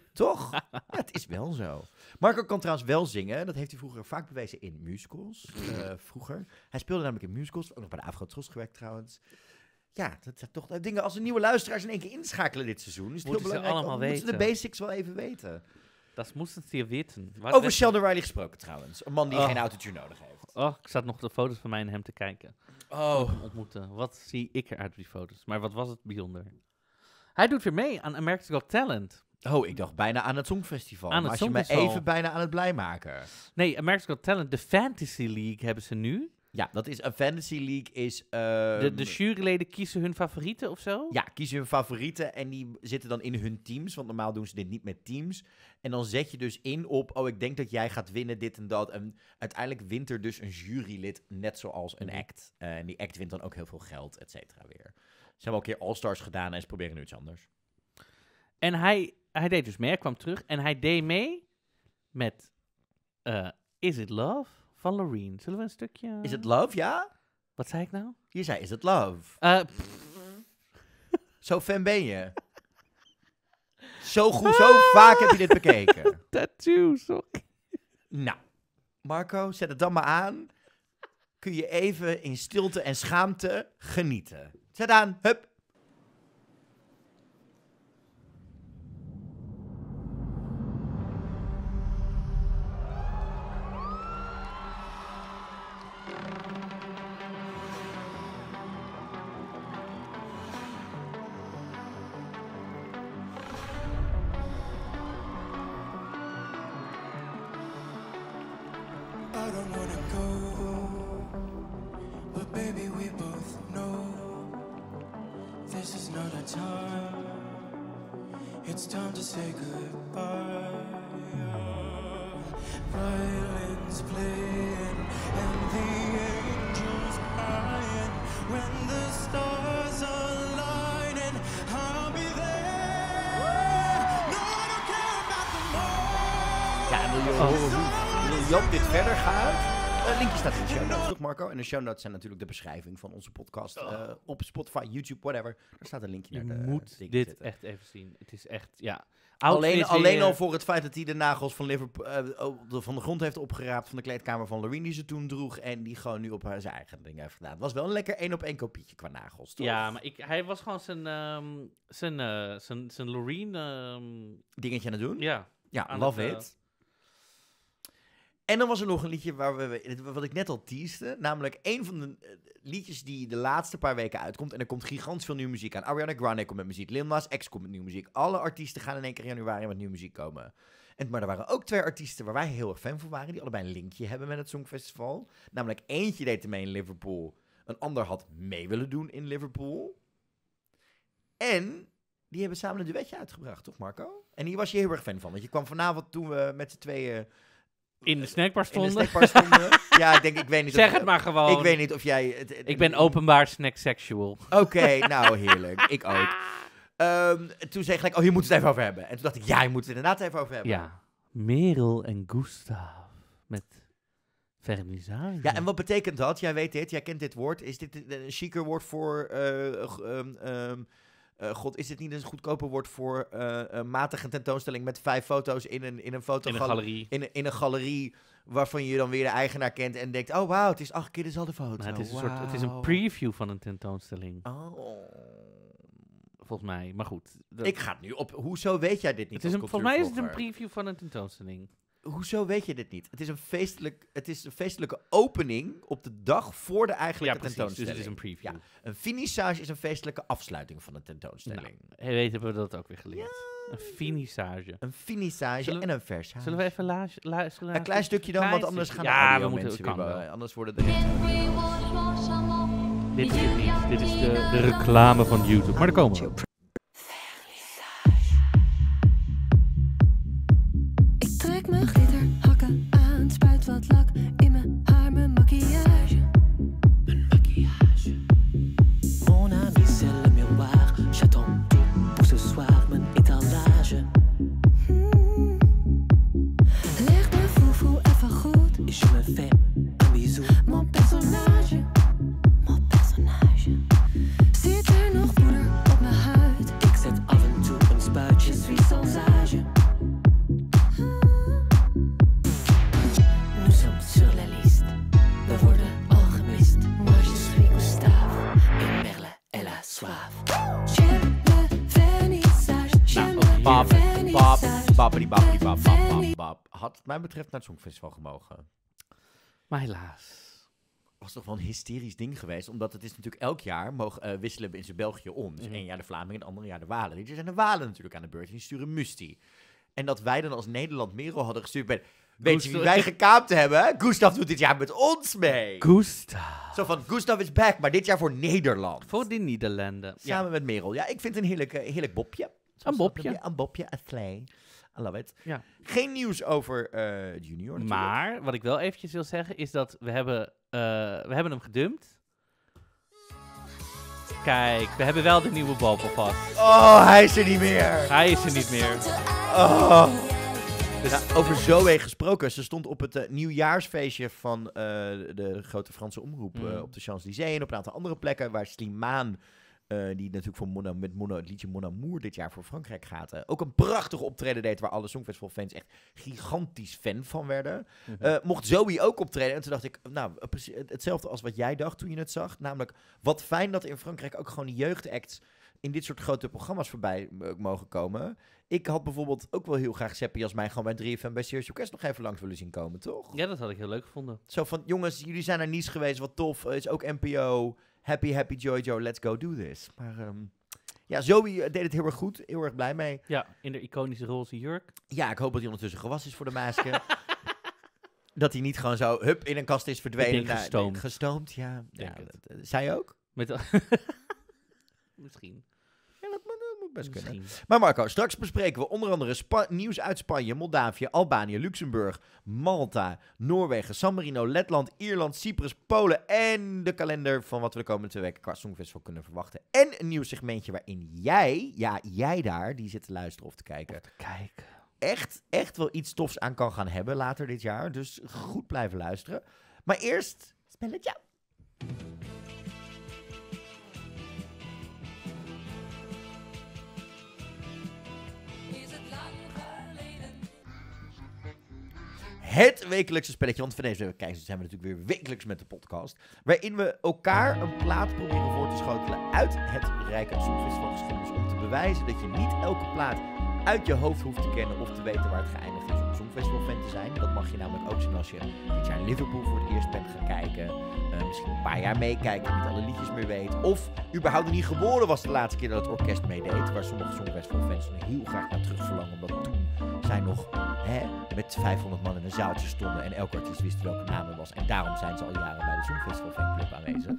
(laughs) Toch? Ja, het is wel zo. Marco kan trouwens wel zingen. Dat heeft hij vroeger vaak bewezen in musicals. eh, (laughs) vroeger. Hij speelde namelijk in musicals. Ook nog bij de Afro Tros gewerkt trouwens. Ja, dat zijn toch dingen. Als er nieuwe luisteraars in één keer inschakelen dit seizoen, is het heel Moeten ze allemaal moeten ze de basics wel even weten. Dat moesten ze hier weten. Wat Over Sheldon Riley gesproken trouwens. Een man die Oh. geen autotune nodig heeft. Oh, ik zat nog de foto's van mij en hem te kijken. Oh. Ontmoeten. Wat zie ik eruit op die foto's? Maar wat was het bijzonder? Hij doet weer mee aan America's Got Talent. Oh, ik dacht bijna aan het Songfestival. Aan maar het als je me Songfestival. even bijna aan het blij maken. Nee, America's Got Talent, de Fantasy League hebben ze nu. Ja, dat is een fantasy league. Is, De, ehm, de juryleden kiezen hun favorieten of zo? Ja, kiezen hun favorieten en die zitten dan in hun teams. Want normaal doen ze dit niet met teams. En dan zet je dus in op, oh, ik denk dat jij gaat winnen, dit en dat. En uiteindelijk wint er dus een jurylid, net zoals een Mhm. act. Eh, en die act wint dan ook heel veel geld, et cetera, weer. Ze hebben al een keer All-Stars gedaan en ze proberen nu iets anders. En hij, hij deed dus mee, hij kwam terug. En hij deed mee met eh, Is It Love van Loreen. Zullen we een stukje... Is het love, ja? Wat zei ik nou? Je zei, is het love? Eh, Zo fan ben je. Zo goed, zo vaak heb je dit bekeken. (laughs) tattoo, sorry. Nou, Marco, zet het dan maar aan. Kun je even in stilte en schaamte genieten. Tja dann, höpp! Briljant dit verder gaat? Eh, linkje staat in de show notes, toch Marco? En de show notes zijn natuurlijk de beschrijving van onze podcast. eh, op Spotify, YouTube, whatever. Daar staat een linkje Je naar de moet dingen dit zitten. echt even zien. Het is echt, ja. Alleen, Outfit alleen al voor het feit dat hij de nagels van Liverpool eh, de- van de grond heeft opgeraapt van de kleedkamer van Loreen die ze toen droeg en die gewoon nu op haar zijn eigen ding heeft gedaan. Het was wel een lekker één op één kopietje qua nagels, toch? Ja, maar ik, hij was gewoon zijn, ehm, zijn, eh, zijn, zijn Loreen, ehm, Dingetje aan het doen. ja. Ja, aan love het, eh, it. En dan was er nog een liedje waar we, wat ik net al teaste. Namelijk een van de eh, liedjes die de laatste paar weken uitkomt. En er komt gigantisch veel nieuwe muziek aan. Ariana Grande komt met muziek. Lil Nas X komt met nieuwe muziek. Alle artiesten gaan in één keer in januari met nieuwe muziek komen. En, maar er waren ook twee artiesten waar wij heel erg fan van waren. Die allebei een linkje hebben met het Songfestival. Namelijk eentje deed mee in Liverpool. Een ander had mee willen doen in Liverpool. En die hebben samen een duetje uitgebracht, toch Marco? En hier was je heel erg fan van. Want je kwam vanavond toen we met z'n tweeën In de snackbar in de stonden. snackbar stonden. (laughs) ja, ik denk, ik weet niet zeg of, het maar gewoon. Ik weet niet of jij... het- het- Ik ben openbaar snacksexual. Oké, nou heerlijk. Ik ook. Ehm, toen zei ik gelijk, oh, hier moeten we het even over hebben. En toen dacht ik, ja, je moet het inderdaad even over hebben. Ja. Merel en Gustav met vernissage. Ja, en wat betekent dat? Jij weet dit, jij kent dit woord. Is dit een chiquer woord voor... eh, g- ehm, eh, God, is dit niet een goedkoper woord voor eh, een matige tentoonstelling met vijf foto's in een, in een foto in een galerie. in, een- in een galerie waarvan je dan weer de eigenaar kent en denkt, oh wauw, het is acht keer dezelfde foto. Maar het, is een soort, het is een preview van een tentoonstelling, Oh. volgens mij. Maar goed. Ik ga het nu op. Hoezo weet jij dit niet? het is een, volgens mij is het een preview van een tentoonstelling. Hoezo weet je dit niet? Het is een, feestelijk, het is een feestelijke opening op de dag voor de Ja, eigenlijke precies. Dus tentoonstelling. het is een preview. Ja. Een finissage is een feestelijke afsluiting van een tentoonstelling. Weet hebben we dat ook weer geleerd. Een finissage. Een finissage we- en een versage. Zullen we even luisteren? Een klein stukje dan, want anders gaan de Ja, audio we moeten, mensen weer bij- Anders worden de... Dit is het niet. Dit is de, de reclame van YouTube. Maar daar komen we. Ik mijn Had wat mij betreft naar het Songfestival gemogen. Maar helaas. was toch wel een hysterisch ding geweest. Omdat het is natuurlijk elk jaar mogen, eh, wisselen we in zijn België om. Dus één jaar de Vlamingen en het andere jaar de Walen. Dit jaar zijn de Walen natuurlijk aan de beurt. Die sturen Musti. En dat wij dan als Nederland Merel hadden gestuurd met... Weet je wie wij gekaapt hebben? Gustav doet dit jaar met ons mee. Gustav. Zo van, Gustav is back, maar dit jaar voor Nederland. Voor de Nederlanden. Ja. Samen met Merel. Ja, ik vind het een heerlijk, eh, heerlijk bopje. Een dat bopje. noem je. Een slay. I love it. Ja. Geen nieuws over eh, Junior natuurlijk. Maar wat ik wel eventjes wil zeggen is dat we hebben, eh, we hebben hem gedumpt. Kijk, we hebben wel de nieuwe Bobo vast. Oh, hij is er niet meer. Hij is er niet meer. Oh. Nou, over Zoe gesproken. Ze stond op het eh, nieuwjaarsfeestje van eh, de grote Franse omroep Mm. op de Champs-Élysées en op een aantal andere plekken waar Slimane, eh, die natuurlijk voor Mono, met Mono, het liedje Mon Amour dit jaar voor Frankrijk gaat, eh, ook een prachtig optreden deed waar alle Songfestival-fans echt gigantisch fan van werden. Mhm. Eh, mocht Zoe ook optreden. En toen dacht ik, nou, precies hetzelfde als wat jij dacht toen je het zag. Namelijk, wat fijn dat in Frankrijk ook gewoon die jeugdacts in dit soort grote programma's voorbij mogen komen. Ik had bijvoorbeeld ook wel heel graag Seppi als mij gewoon bij 3FM bij Serious Request nog even langs willen zien komen, toch? Ja, dat had ik heel leuk gevonden. Zo van, jongens, jullie zijn naar Nice geweest, wat tof. Is ook NPO. Happy, happy, joy, joy, let's go do this. Maar ehm, ja, Zoe eh, deed het heel erg goed. Heel erg blij mee. Ja, in de iconische roze jurk. Ja, ik hoop dat hij ondertussen gewassen is voor de masker. (laughs) dat hij niet gewoon zo, hup, in een kast is verdwenen. denk Nou, gestoomd. gestoomd, ja. Denk ja het. dat, eh, zij ook? Met (laughs) Misschien. Kunnen. Maar Marco, straks bespreken we onder andere Spa- nieuws uit Spanje, Moldavië, Albanië, Luxemburg, Malta, Noorwegen, San Marino, Letland, Ierland, Cyprus, Polen en de kalender van wat we de komende twee weken qua Songfestival kunnen verwachten. En een nieuw segmentje waarin jij, ja, jij daar, die zit te luisteren of te kijken, Kijk. echt, echt wel iets tofs aan kan gaan hebben later dit jaar. Dus goed blijven luisteren. Maar eerst, spelletje. Het wekelijkse spelletje, want van deze kijkers zijn we natuurlijk weer wekelijks met de podcast. Waarin we elkaar een plaat proberen voor te schotelen uit het rijke Songfestivalgeschiedenis. Om te bewijzen dat je niet elke plaat uit je hoofd hoeft te kennen of te weten waar het geëindigd is om Songfestival fan te zijn. Dat mag je namelijk ook zien als je dit jaar in Liverpool voor het eerst bent gaan kijken. Eh, misschien een paar jaar meekijken en niet alle liedjes meer weet. Of überhaupt niet geboren was de laatste keer dat het orkest meedeed. Waar sommige Songfestival fans nog heel graag naar terug verlangen. Omdat toen zij nog hè, met 500 man in een zaaltje stonden en elke artiest wist welke naam het was. En daarom zijn ze al jaren bij de Songfestival fanclub aanwezig.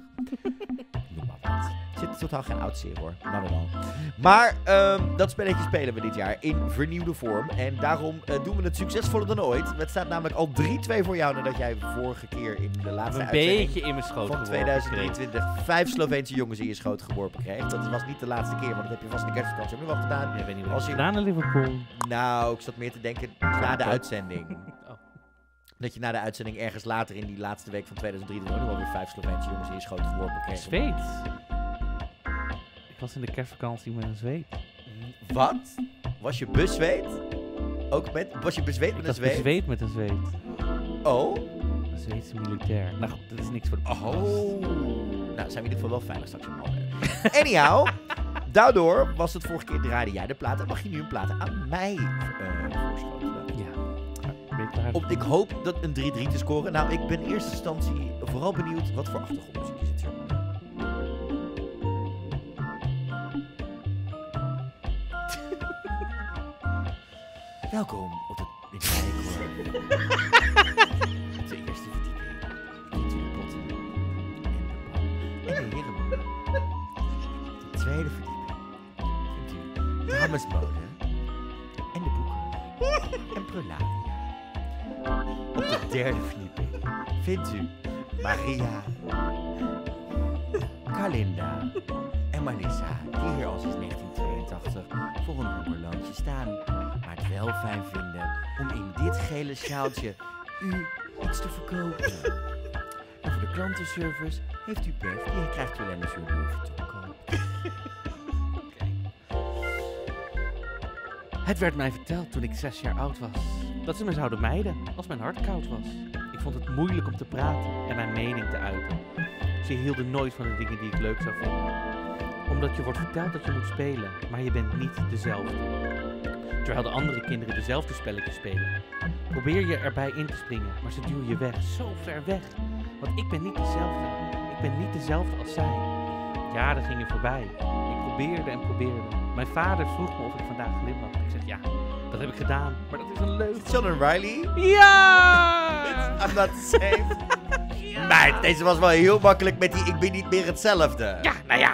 Zit totaal geen oud zeer hoor. Nou dan al. Maar ehm, dat spelletje spelen we dit jaar in vernieuwde vorm. En daarom eh, doen we het succesvoller dan ooit. Het staat namelijk al 3-2 voor jou nadat jij vorige keer in de laatste Een uitzending beetje in mijn schoot van geworpen kreeg. 2023 vijf Sloveense jongens in je schoot geworpen kreeg. Dat was niet de laatste keer, want dat heb je vast in de kerstvakantie ook nog wel gedaan. Ja, ik weet niet wat je gedaan in Liverpool. Nou, ik zat meer te denken na de dat? uitzending. (laughs) Oh. Dat je na de uitzending ergens later in die laatste week van 2023 ook nog wel weer vijf Sloveense jongens in je schoot geworpen kreeg. Zweet. Ik was in de kerstvakantie met een zweet. Wat? Was je bezweet? Ook met, was je bezweet met Ik een was zweet? bezweet met een zweet. Oh? Een Zweedse militair. Nou goed, dat is niks voor de Oh. Nou, zijn we in ieder geval wel veilig straks in Malmö. Anyhow, (laughs) daardoor was het vorige keer draaide jij de plaat en mag je nu een plaat aan mij eh voorschotelen. Ja. Op, ik hoop dat een 3-3 te scoren. Nou, ik ben in eerste instantie vooral benieuwd wat voor achtergrondmuziek je zit. Welkom op de Rijkhoor. Op de eerste verdieping. Vindt u de potten en de bal en de herenboel. Op de tweede verdieping vindt u damesmode en de boeken en prularia. Op de derde verdieping vindt u Maria, Kalinda Marissa, die hier al sinds 1982 voor een hongerloontje staan, maar het wel fijn vinden om in dit gele sjaaltje u iets te verkopen. (laughs) En voor de klantenservice heeft u Bev, die krijgt u alleen u een Louis Vuitton koopt. Het werd mij verteld toen ik zes jaar oud was. Dat ze me zouden mijden als mijn hart koud was. Ik vond het moeilijk om te praten en mijn mening te uiten. Ze hielden nooit van de dingen die ik leuk zou vinden. Omdat je wordt verteld dat je moet spelen, maar je bent niet dezelfde. terwijl de andere kinderen dezelfde spelletjes spelen. Probeer je erbij in te springen, maar ze duwen je weg, zo ver weg. Want ik ben niet dezelfde. Ik ben niet dezelfde als zij. Jaren gingen voorbij. Ik probeerde en probeerde. Mijn vader vroeg me of ik vandaag glimlachte. Ik zeg ja, dat heb ik gedaan, maar dat is een leugen. Sheldon Riley. Ja! I'm not the same. (laughs) Meid, deze was wel heel makkelijk met die ik ben niet meer hetzelfde. Ja, nou ja.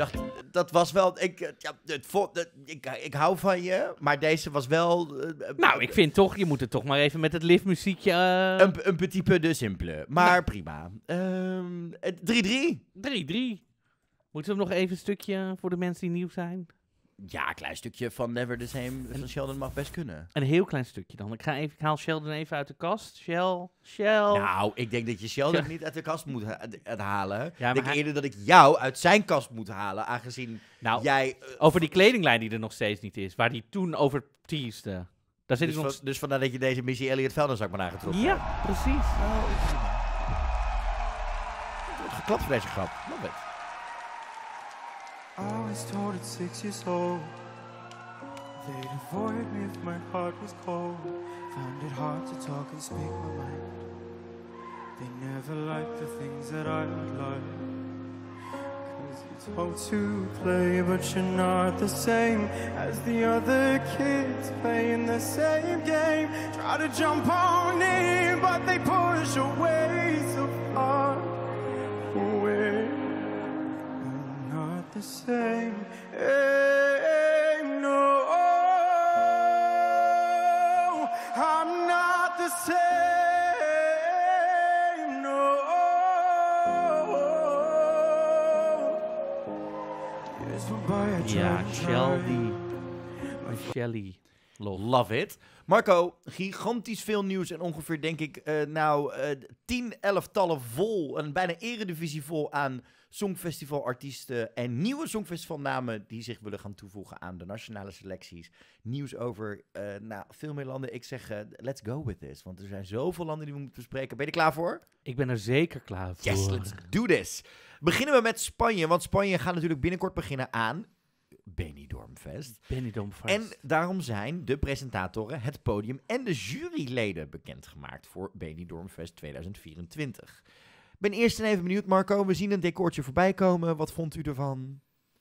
Dacht, dat was wel... Ik, eh, ja, het, vo- het- ik, ik hou van je, maar deze was wel... eh, eh, Nou, ik vind toch, je moet het toch maar even met het liftmuziekje... Een, een petit peu de simple, maar prima. Ehm, het 3-3. 3-3. Moeten we nog even een stukje voor de mensen die nieuw zijn? Ja, een klein stukje van Never the Same van Sheldon mag best kunnen. Een heel klein stukje dan. Ik, ga even, ik haal Sheldon even uit de kast. Shell, Shell. Nou, ik denk dat je Sheldon niet uit de kast moet ha- het halen. Ja, ik maar denk hij- eerder dat ik jou uit zijn kast moet halen, aangezien nou, jij... eh, over die kledinglijn die er nog steeds niet is. Waar die toen over teasde. Daar zit dus, ik nog... van, dus vandaar dat je deze Missy Elliott vuilniszak maar aangetrokken hebt. Ja, precies. Er wordt geklapt voor deze grap. Love it. I was told at six years old they'd avoid me if my heart was cold. Found it hard to talk and speak my mind. They never liked the things that I would like. Cause you told to play, but you're not the same as the other kids playing the same game. Try to jump on in, but they push away so far the same. Hey, no, I'm not the same. No. Yes, by a Ja, Oh, Jordan Shelby. Shelly. Lol. Love it. Marco, gigantisch veel nieuws en ongeveer denk ik eh, nou eh, tien elftallen vol, een bijna eredivisie vol aan songfestivalartiesten en nieuwe songfestivalnamen die zich willen gaan toevoegen aan de nationale selecties. Nieuws over eh, nou, veel meer landen. Ik zeg, let's go with this, want er zijn zoveel landen die we moeten bespreken. Ben je er klaar voor? Ik ben er zeker klaar voor. Yes, let's do this. Beginnen we met Spanje, want Spanje gaat natuurlijk binnenkort beginnen aan Benidormfest. Benidorm Fest. En daarom zijn de presentatoren, het podium en de juryleden bekendgemaakt voor Benidormfest 2024. Ik ben eerst en even benieuwd, Marco. We zien een decoortje voorbij komen. Wat vond u ervan?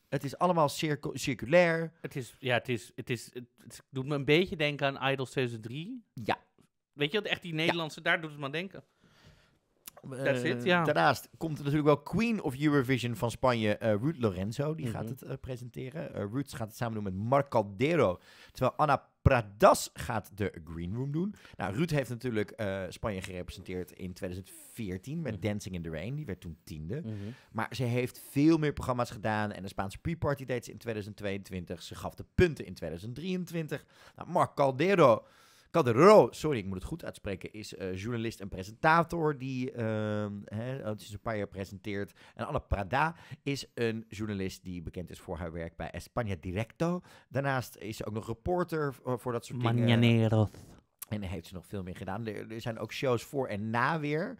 Het is allemaal circu- circulair. Het is, ja, het is, het is, het, het doet me een beetje denken aan Idols 2003. Ja. Weet je, wat, echt die Nederlandse, daar doet het me aan denken. That's Eh, it, ja. Daarnaast komt er natuurlijk wel Queen of Eurovision van Spanje, eh Ruud Lorenzo. Die gaat Mhm. het eh, presenteren. Ruud gaat het samen doen met Marc Caldero. Terwijl Anna Pradas gaat de Green Room doen. Nou, Ruud heeft natuurlijk Spanje gerepresenteerd in 2014 met Mhm. Dancing in the Rain. Die werd toen tiende. Mhm. Maar ze heeft veel meer programma's gedaan. En de Spaanse pre-party deed ze in 2022. Ze gaf de punten in 2023. Nou, Marc Caldero, Caldero, sorry, ik moet het goed uitspreken, is eh, journalist en presentator die ehm hè, sinds een paar jaar presenteert. En Anna Prada is een journalist die bekend is voor haar werk bij España Directo. Daarnaast is ze ook nog reporter voor, voor dat soort dingen. Mañaneros. En heeft ze nog veel meer gedaan. Er, er zijn ook shows voor en na weer.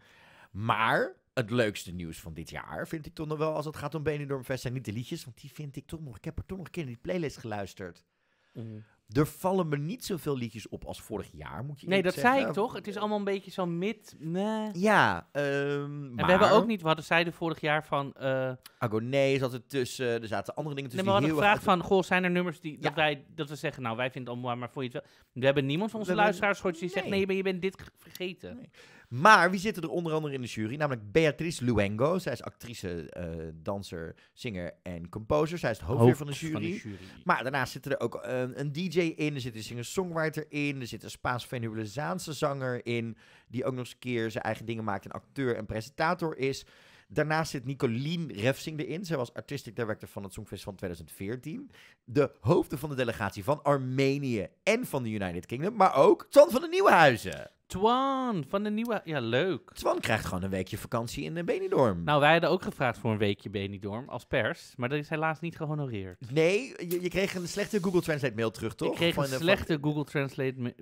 Maar het leukste nieuws van dit jaar vind ik toch nog wel als het gaat om Benidorm Fest zijn niet de liedjes. Want die vind ik toch nog. Ik heb er toch nog een keer in die playlist geluisterd. Mhm. Er vallen me niet zoveel liedjes op als vorig jaar, moet je Nee, dat zeggen. zei ik toch? Het is allemaal een beetje zo mid. Nee. Ja, ehm En maar we hebben ook niet, we hadden zeiden vorig jaar van. eh Agoné zat er tussen. Er zaten andere dingen nee, tussen. we hadden gevraagd van, goh, zijn er nummers die, dat, wij, dat we zeggen, nou, wij vinden het allemaal, maar vond je het wel? We hebben niemand van onze We luisteraars gehoord die zegt, Nee. maar je bent dit vergeten. Nee. Maar wie zitten er onder andere in de jury? Namelijk Beatrice Luengo. Zij is actrice, eh, danser, zanger en composer. Zij is het hoofdweer van de jury. Maar daarnaast zit er ook eh, een DJ in, er zit een singer-songwriter in, er zit een Spaans-Venezuelaanse zanger in, die ook nog eens een keer zijn eigen dingen maakt en acteur en presentator is. Daarnaast zit Nicolien Refsing erin. Zij was artistic director van het Songfestival van 2014. De hoofden van de delegatie van Armenië en van de United Kingdom, maar ook Twan van de Nieuwenhuizen. Twan, van de nieuwe, ja, leuk. Twan krijgt gewoon een weekje vakantie in Benidorm. Nou, wij hadden ook gevraagd voor een weekje Benidorm als pers, maar dat is helaas niet gehonoreerd. Nee, je, je kreeg een slechte Google Translate mail terug, toch? Ik kreeg Van een van- slechte Google Translate,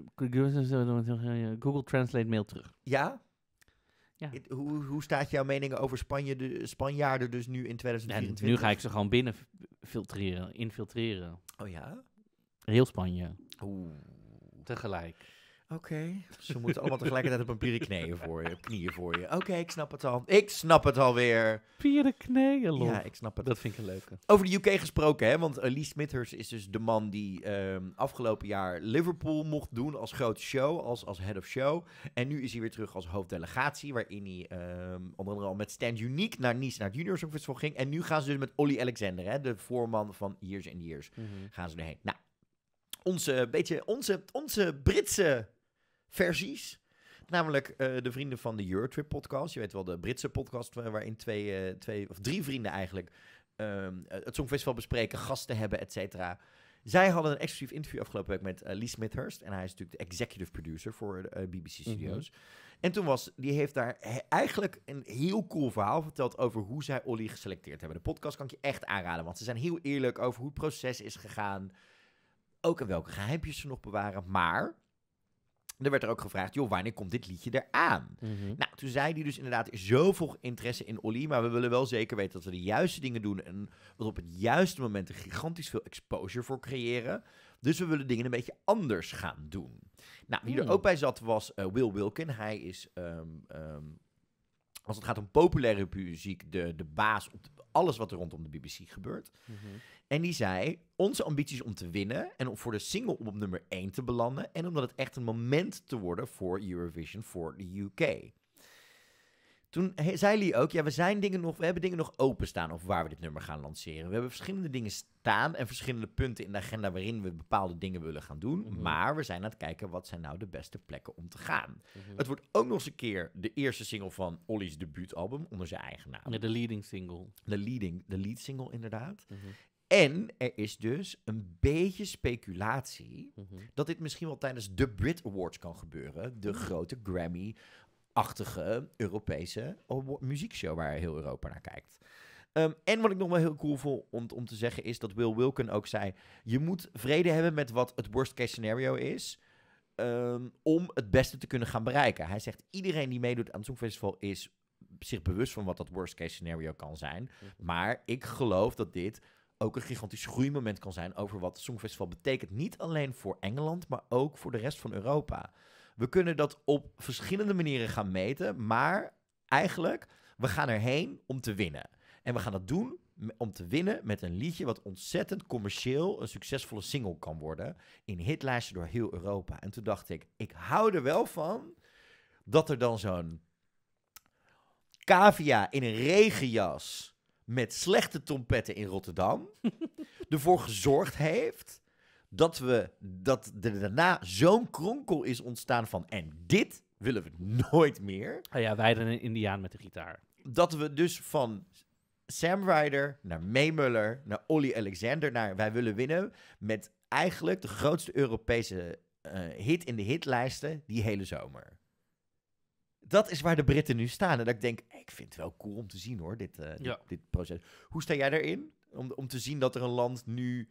Google Translate mail terug. Ja? Ja. Hoe, hoe staat jouw mening over Spanje, de Spanjaarden dus nu in En 2024? nu ga ik ze gewoon binnen filtreren, infiltreren. Oh ja? Heel Spanje. Oeh. Tegelijk. Oké. Ze moeten allemaal tegelijkertijd op papieren knieën voor je. Knieën voor je. Oké, ik snap het al. Ik snap het alweer. Pieren knieën. Ja, ik snap het. Dat vind ik een leuke. Over de UK gesproken, hè? Want uh, Lee Smithers is dus de man die ehm, afgelopen jaar Liverpool mocht doen als grote show, als, als head of show. En nu is hij weer terug als hoofddelegatie, waarin hij ehm, onder andere al met Stand Unique naar Nice, naar het Junior Songfestival ging. En nu gaan ze dus met Olly Alexander, hè? de voorman van Years and Years, gaan ze erheen. Nou, onze, beetje, onze, onze Britse versies. Namelijk eh, de vrienden van de Eurotrip podcast. Je weet wel, de Britse podcast wa- waarin twee, eh, twee of drie vrienden eigenlijk ehm, het Songfestival bespreken, gasten hebben, et cetera. Zij hadden een exclusief interview afgelopen week met eh, Lee Smithhurst. En hij is natuurlijk de executive producer voor de eh, BBC Studios. En toen was, die heeft daar he- eigenlijk een heel cool verhaal verteld over hoe zij Olly geselecteerd hebben. De podcast kan ik je echt aanraden, want ze zijn heel eerlijk over hoe het proces is gegaan. Ook en welke geheimpjes ze nog bewaren. Maar er werd er ook gevraagd, joh, wanneer komt dit liedje eraan? Nou, toen zei hij dus inderdaad, er zoveel interesse in Olly, maar we willen wel zeker weten dat we de juiste dingen doen en we er op het juiste moment er gigantisch veel exposure voor creëren. Dus we willen dingen een beetje anders gaan doen. Nou, wie er Hmm. ook bij zat was eh, Will Wilkin. Hij is, ehm, ehm, als het gaat om populaire muziek, de, de baas op alles wat er rondom de BBC gebeurt. En die zei, onze ambitie is om te winnen en om voor de single om op nummer 1 te belanden. En omdat het echt een moment te worden voor Eurovision voor de UK. Toen zei Lee ook, ja, we, zijn dingen nog, we hebben dingen nog openstaan over waar we dit nummer gaan lanceren. We hebben verschillende dingen staan en verschillende punten in de agenda waarin we bepaalde dingen willen gaan doen. Mhm. Maar we zijn aan het kijken, wat zijn nou de beste plekken om te gaan? Het wordt ook nog eens een keer de eerste single van Ollie's debuutalbum onder zijn eigen naam. Ja, de leading single. De, leading, de lead single inderdaad. Mhm. En er is dus een beetje speculatie Mhm. dat dit misschien wel tijdens de Brit Awards kan gebeuren. De grote Grammy-achtige Europese muziekshow waar heel Europa naar kijkt. Ehm, en wat ik nog wel heel cool vond om, om te zeggen is dat Will Wilken ook zei... je moet vrede hebben met wat het worst case scenario is... ehm, om het beste te kunnen gaan bereiken. Hij zegt iedereen die meedoet aan het Songfestival is zich bewust van wat dat worst case scenario kan zijn. Maar ik geloof dat dit ook een gigantisch groeimoment kan zijn over wat het Songfestival betekent. Niet alleen voor Engeland, maar ook voor de rest van Europa. We kunnen dat op verschillende manieren gaan meten, maar eigenlijk, we gaan erheen om te winnen. En we gaan dat doen om te winnen met een liedje wat ontzettend commercieel een succesvolle single kan worden in hitlijsten door heel Europa. En toen dacht ik, ik hou er wel van dat er dan zo'n cavia in een regenjas met slechte trompetten in Rotterdam (laughs) ervoor gezorgd heeft dat we dat er daarna zo'n kronkel is ontstaan van en dit willen we nooit meer. Ah ja, wij dan een indiaan met de gitaar. Dat we dus van Sam Ryder naar May Muller naar Olly Alexander naar wij willen winnen met eigenlijk de grootste Europese eh, hit in de hitlijsten die hele zomer. Dat is waar de Britten nu staan. En dat ik denk, ik vind het wel cool om te zien hoor, dit, eh, dit proces. Hoe sta jij daarin? Om, om te zien dat er een land nu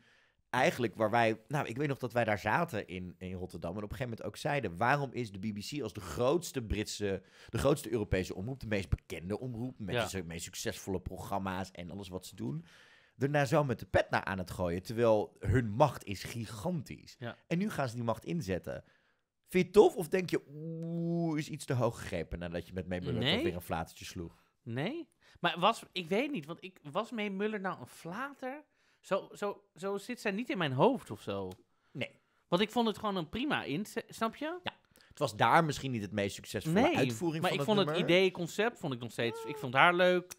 eigenlijk waar wij... Nou, ik weet nog dat wij daar zaten in, in Rotterdam en op een gegeven moment ook zeiden... waarom is de BBC als de grootste Britse, de grootste Europese omroep... de meest bekende omroep, met Ja. de meest succesvolle programma's en alles wat ze doen... daarna zo met de pet naar aan het gooien, terwijl hun macht is gigantisch. Ja. En nu gaan ze die macht inzetten. Vind je het tof of denk je, oeh, is iets te hoog gegrepen nadat je met May Muller Nee. weer een flatertje sloeg? Nee? Maar was, ik weet niet, want ik, was May Muller nou een flater? Zo, zo, zo zit zij niet in mijn hoofd of zo. Nee. Want ik vond het gewoon een prima in, snap je? Het was daar misschien niet het meest succesvolle Nee, uitvoering maar van ik vond het idee, concept, vond ik nog steeds, ik vond haar leuk.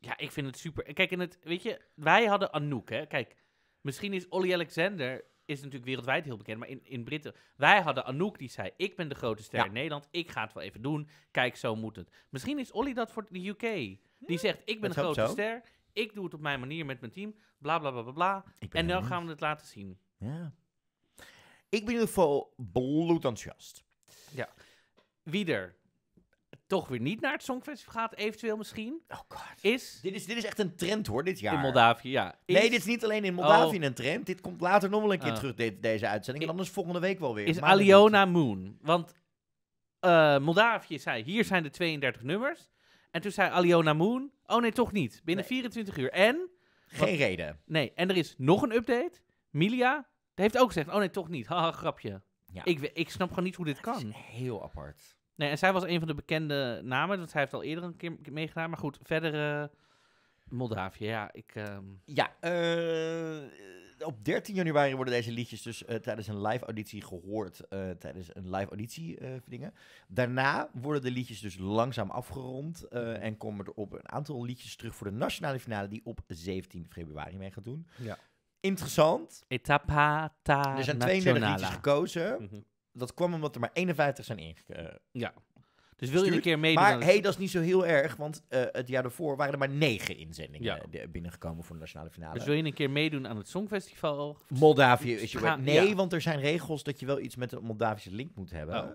Ja, ik vind het super. Kijk, in het, weet je, wij hadden Anouk, hè. Kijk, misschien is Olly Alexander, is natuurlijk wereldwijd heel bekend, maar in, in Britten, wij hadden Anouk die zei, ik ben de grote ster Ja. in Nederland, ik ga het wel even doen, kijk, zo moet het. Misschien is Olly dat voor de UK. Die zegt, ik ben dat de grote zo. ster, ik doe het op mijn manier met mijn team, bla bla bla bla En dan gaan we het laten zien. Ja. Ik ben in ieder geval bloedenthousiast. Wie er toch weer niet naar het Songfestival gaat, eventueel misschien, Oh god. is Dit is, dit is echt een trend hoor, dit jaar. in Moldavië, ja. Nee, dit is niet alleen in Moldavië Oh. een trend. Dit komt later nog wel een keer Ah. terug, de- deze uitzending. En anders volgende week wel weer. is Aliona Moon. Want eh, Moldavië zei, hier zijn de 32 nummers. En toen zei Aliona Moon, oh nee, toch niet. Binnen Nee. 24 uur. En. Geen reden. nee, en er is nog een update. Milia heeft ook gezegd, oh nee, toch niet. Haha, grapje. Ja. Ik, ik snap gewoon niet hoe dit is kan. heel apart. Nee, en zij was een van de bekende namen, want zij heeft al eerder een keer meegedaan. Maar goed, verder eh, Moldavië, ja, ik... ehm, Ja, eh, op 13 januari worden deze liedjes dus eh, tijdens een live auditie gehoord. eh, tijdens een live auditie eh dingen. Daarna worden de liedjes dus langzaam afgerond. eh, en komen er op een aantal liedjes terug voor de nationale finale die op 17 februari mee gaat doen. Ja. Interessant. Etapa ta Er zijn 32 liedjes gekozen. Mhm. Dat kwam omdat er maar 51 zijn ingekomen. Ja. Dus wil je een keer meedoen? Maar hey, dat is niet zo heel erg, want eh, het jaar daarvoor waren er maar 9 inzendingen Ja. eh, binnengekomen voor de nationale finale. Dus wil je een keer meedoen aan het Songfestival? Moldavië is je. Nee, ja. want er zijn regels dat je wel iets met een Moldavische link moet hebben. Oh.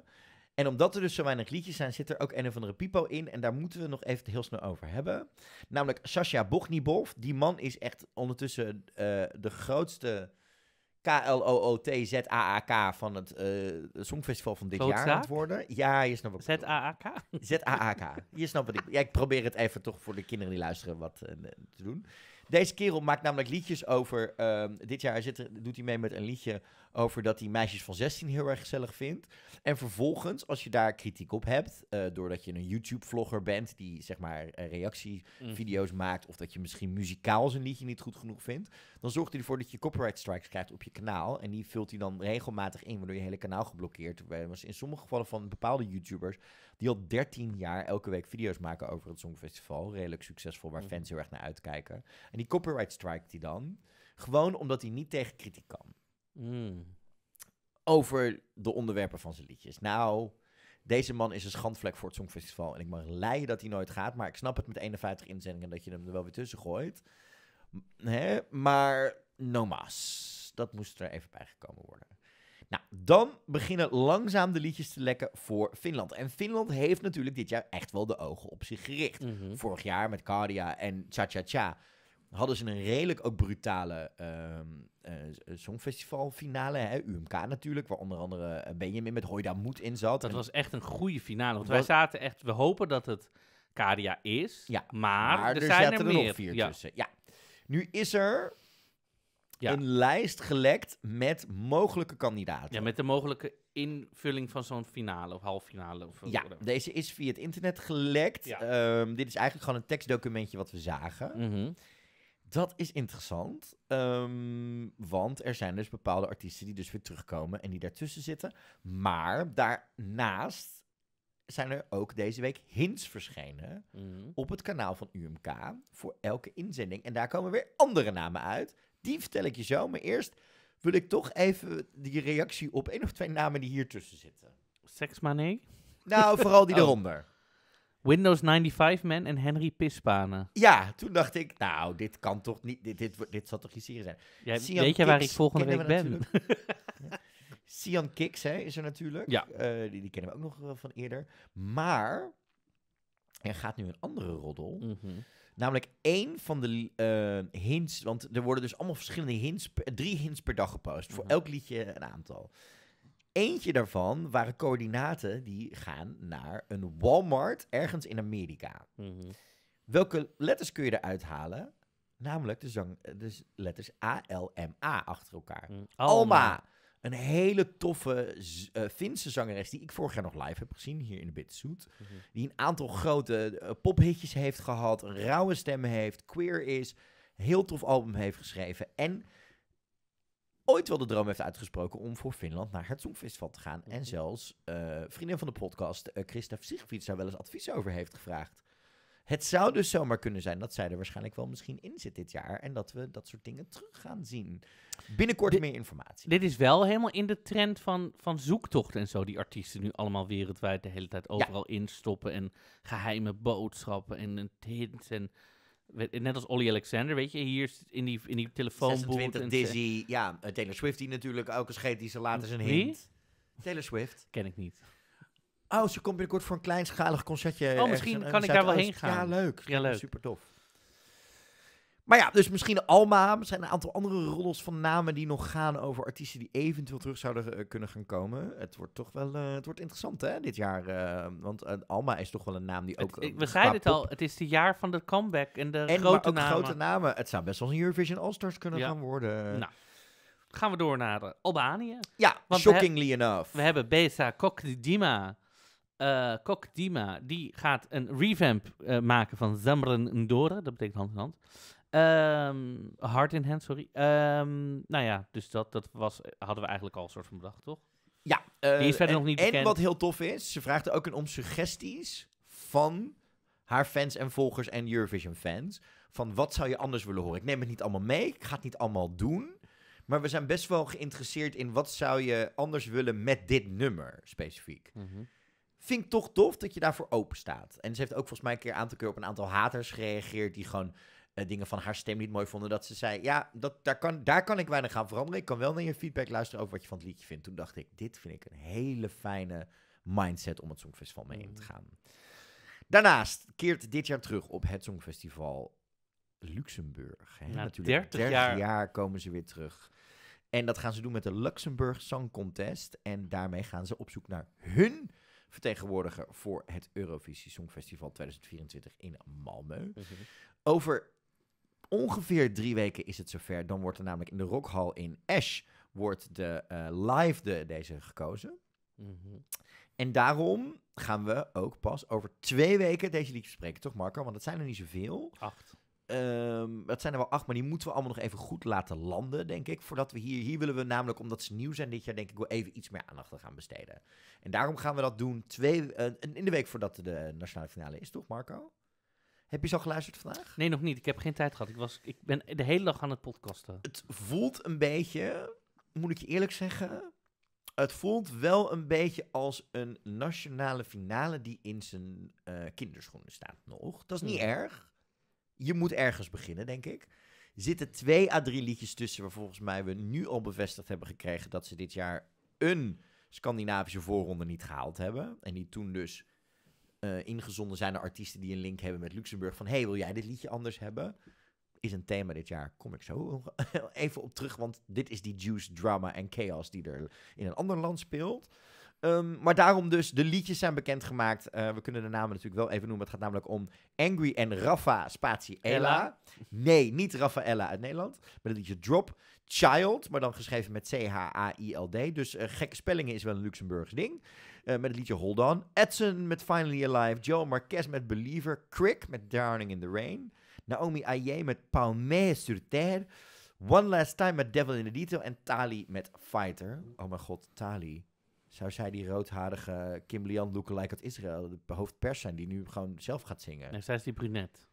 En omdat er dus zo weinig liedjes zijn, zit er ook een of andere pipo in. En daar moeten we nog even heel snel over hebben. Namelijk Sasha Boghnibov. Die man is echt ondertussen eh, de grootste K-L-O-O-T-Z-A-A-K van het eh, Songfestival van dit jaar aan het worden. Ja, je snapt wat ik. Z-A-A-K? Z-A-A-K. Je snapt wat ik... Ja, ik probeer het even toch voor de kinderen die luisteren wat eh, te doen. Deze kerel maakt namelijk liedjes over... ehm, dit jaar zit er, doet hij mee met een liedje over dat hij meisjes van 16 heel erg gezellig vindt. En vervolgens, als je daar kritiek op hebt... eh, doordat je een YouTube-vlogger bent die zeg maar eh, reactievideo's maakt... of dat je misschien muzikaal zijn liedje niet goed genoeg vindt... dan zorgt hij ervoor dat je copyright strikes krijgt op je kanaal. En die vult hij dan regelmatig in, waardoor je hele kanaal geblokkeerd wordt. In sommige gevallen van bepaalde YouTubers die al 13 jaar elke week video's maken over het Songfestival. Redelijk succesvol, waar Mhm. fans heel erg naar uitkijken. En die copyright strikt hij dan. Gewoon omdat hij niet tegen kritiek kan. Mm. Over de onderwerpen van zijn liedjes. Nou, deze man is een schandvlek voor het Songfestival. En ik mag leiden dat hij nooit gaat. Maar ik snap het met 51 inzendingen dat je hem er wel weer tussen gooit. Hè? Maar no mas. Dat moest er even bijgekomen worden. Nou, dan beginnen langzaam de liedjes te lekken voor Finland. En Finland heeft natuurlijk dit jaar echt wel de ogen op zich gericht. Mhm. Vorig jaar met Cardia en Cha Cha Cha hadden ze een redelijk ook brutale eh, songfestival finale. Hè? UMK natuurlijk, waar onder andere eh, Benjamin met Hoida Moed in zat. Dat En- was echt een goede finale. Want wij zaten echt... We hopen dat het Kadia is. Ja, Maar, maar er, er zijn zaten er er meer. nog vier ja. tussen. Ja. Nu is er Ja. een lijst gelekt met mogelijke kandidaten. ja, met de mogelijke invulling van zo'n finale of halffinale. Of Ja, whatever. deze is via het internet gelekt. Ja. Ehm, dit is eigenlijk gewoon een tekstdocumentje wat we zagen. Mhm. Dat is interessant, ehm, want er zijn dus bepaalde artiesten die dus weer terugkomen en die daartussen zitten. Maar daarnaast zijn er ook deze week hints verschenen Mhm. op het kanaal van UMK voor elke inzending. En daar komen weer andere namen uit. Die vertel ik je zo, maar eerst wil ik toch even die reactie op één of twee namen die hier tussen zitten. Sex Mané, Nou, vooral die (laughs) Oh. eronder. Windows 95 Man en Henry Pispanen. Ja, toen dacht ik, nou, dit kan toch niet, dit, dit, dit zal toch iets zijn. Jij, Sian weet je waar ik volgende week we ben? (laughs) Sian Kicks hè, is er natuurlijk. Ja. Eh, die, die kennen we ook nog wel van eerder. Maar er gaat nu een andere roddel. Mhm. Namelijk één van de eh, hints. Want er worden dus allemaal verschillende hints. per- drie hints per dag gepost. Voor Mhm. elk liedje een aantal. Eentje daarvan waren coördinaten die gaan naar een Walmart ergens in Amerika. Mhm. Welke letters kun je eruit halen? Namelijk de, zang, de letters A-L-M-A achter elkaar. Mhm. Alma. Een hele toffe eh, Finse zangeres die ik vorig jaar nog live heb gezien, hier in de Bitsuit. Mhm. Die een aantal grote eh, pophitjes heeft gehad, een rauwe stem heeft, queer is, heel tof album heeft geschreven. En ooit wel de droom heeft uitgesproken om voor Finland naar het Songfestival te gaan. En Mhm. zelfs eh vriendin van de podcast, eh Christa Sigfried, daar wel eens advies over heeft gevraagd. Het zou dus zomaar kunnen zijn dat zij er waarschijnlijk wel misschien in zit dit jaar. En dat we dat soort dingen terug gaan zien. Binnenkort Dit- meer informatie. Dit is wel helemaal in de trend van, van zoektocht en zo. Die artiesten nu allemaal wereldwijd de hele tijd overal instoppen. En geheime boodschappen en, hints. En, net als Olly Alexander, weet je, hier in die, in die telefoonboot. 26 en Dizzy, ja, eh, Taylor Swift die natuurlijk ook eens scheet die ze later zijn Wie? hint. Taylor Swift. Ken ik niet. Oh, ze komt binnenkort voor een kleinschalig concertje. Oh, misschien kan ik daar wel heen gaan. Ja, leuk. Ja, leuk. Super tof. Maar ja, dus misschien Alma. Er zijn een aantal andere roddels van namen die nog gaan over artiesten die eventueel terug zouden eh, kunnen gaan komen. Het wordt toch wel eh, het wordt interessant hè, dit jaar. eh, want Alma is toch wel een naam die ook... Het- we zeiden het al, het is het jaar van de comeback en de En grote namen. grote namen. Het zou best wel een Eurovision All-Stars kunnen Ja. gaan worden. Nou. gaan we door naar Albanië. Ja, Want we shockingly enough. We hebben Besa Kokdima. Kokdima, die gaat een revamp maken van Zamren Ndora. Dat betekent hand in hand. Ehm hard in hand, sorry. Ehm, nou ja, dus dat, dat was, hadden we eigenlijk al een soort van bedacht, toch? Ja, eh, Die is verder en, nog niet En bekend. wat heel tof is, ze vraagt er ook om suggesties van haar fans en volgers en Eurovision fans. Van wat zou je anders willen horen? Ik neem het niet allemaal mee, ik ga het niet allemaal doen. Maar we zijn best wel geïnteresseerd in wat zou je anders willen met dit nummer specifiek. Vind ik toch tof dat je daarvoor open staat. En ze heeft ook volgens mij een keer een aantal keer op een aantal haters gereageerd die gewoon eh, dingen van haar stem niet mooi vonden. Dat ze zei, ja, dat, daar, kan, daar kan ik weinig aan veranderen. Ik kan wel naar je feedback luisteren over wat je van het liedje vindt. Toen dacht ik, dit vind ik een hele fijne mindset om het Songfestival mee in te gaan. Daarnaast keert dit jaar terug op het Songfestival Luxemburg. Hè? Na Natuurlijk, 30 jaar. jaar komen ze weer terug. En dat gaan ze doen met de Luxemburg Song Contest. En daarmee gaan ze op zoek naar hun vertegenwoordiger voor het Eurovisie Songfestival 2024 in Malmö. Over ongeveer drie weken is het zover. Dan wordt er namelijk in de Rockhal in Esch wordt de eh, live de, deze gekozen. Mhm. En daarom gaan we ook pas over twee weken deze liedjes bespreken, toch Marco? Want het zijn er niet zoveel. Acht. Ehm dat zijn er wel acht, maar die moeten we allemaal nog even goed laten landen, denk ik. Voordat we hier, hier willen we namelijk, omdat ze nieuw zijn dit jaar, denk ik wel even iets meer aandacht aan gaan besteden. En daarom gaan we dat doen twee, eh, in de week voordat de nationale finale is, toch Marco? Heb je ze al geluisterd vandaag? Nee, nog niet. Ik heb geen tijd gehad. Ik, was, ik ben de hele dag aan het podcasten. Het voelt een beetje, moet ik je eerlijk zeggen, het voelt wel een beetje als een nationale finale die in zijn eh, kinderschoenen staat nog. Dat is niet Hmm. erg. Je moet ergens beginnen, denk ik. Er zitten twee à drie liedjes tussen waar volgens mij we nu al bevestigd hebben gekregen dat ze dit jaar een Scandinavische voorronde niet gehaald hebben. En die toen dus eh, ingezonden zijn naar artiesten die een link hebben met Luxemburg. Van, hey, wil jij dit liedje anders hebben? Is een thema dit jaar. Kom ik zo (laughs) even op terug, want dit is die juice, drama en chaos die er in een ander land speelt. Ehm, maar daarom dus, de liedjes zijn bekendgemaakt. Eh we kunnen de namen natuurlijk wel even noemen. Het gaat namelijk om Angry en Rafa Spatie Ella. Ella. Nee, niet Rafaella uit Nederland. Met het liedje Drop. Child, maar dan geschreven met C-H-A-I-L-D. Dus eh, gekke spellingen is wel een Luxemburgs ding. Eh, met het liedje Hold On. Edson met Finally Alive. Joe Marquez met Believer. Crick met Drowning in the Rain. Naomi Aye met Palme sur Terre. One Last Time met Devil in the Detail. En Tali met Fighter. Oh mijn god, Tali. Zou zij die roodharige Kim Lian lookalike uit Israël, de hoofdpers zijn, die nu gewoon zelf gaat zingen? Nee, zij is die brunet.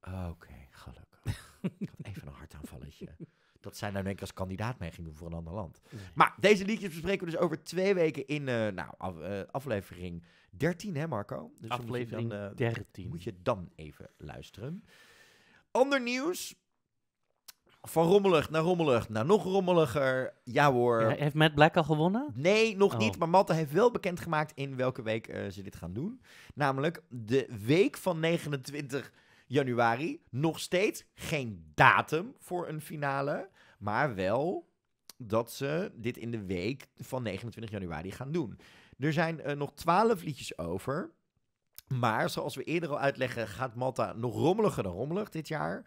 Oké, gelukkig. ik had even een hartaanvalletje. (laughs) Dat zij nou denk ik als kandidaat mee ging doen voor een ander land. Nee. Maar deze liedjes bespreken we dus over twee weken in eh, nou, af- eh, aflevering 13, hè Marco? Dus Aflevering dan, eh, 13. moet je dan even luisteren. Ander nieuws. Van rommelig naar rommelig naar nog rommeliger. Ja hoor. Ja, heeft Matt Black al gewonnen? Nee, nog Oh. niet. Maar Matte heeft wel bekendgemaakt in welke week ze dit gaan doen. Namelijk de week van 29 januari. Nog steeds geen datum voor een finale. Maar wel dat ze dit in de week van 29 januari gaan doen. Er zijn eh, nog 12 liedjes over. Maar zoals we eerder al uitleggen, gaat Malta nog rommeliger dan rommelig dit jaar.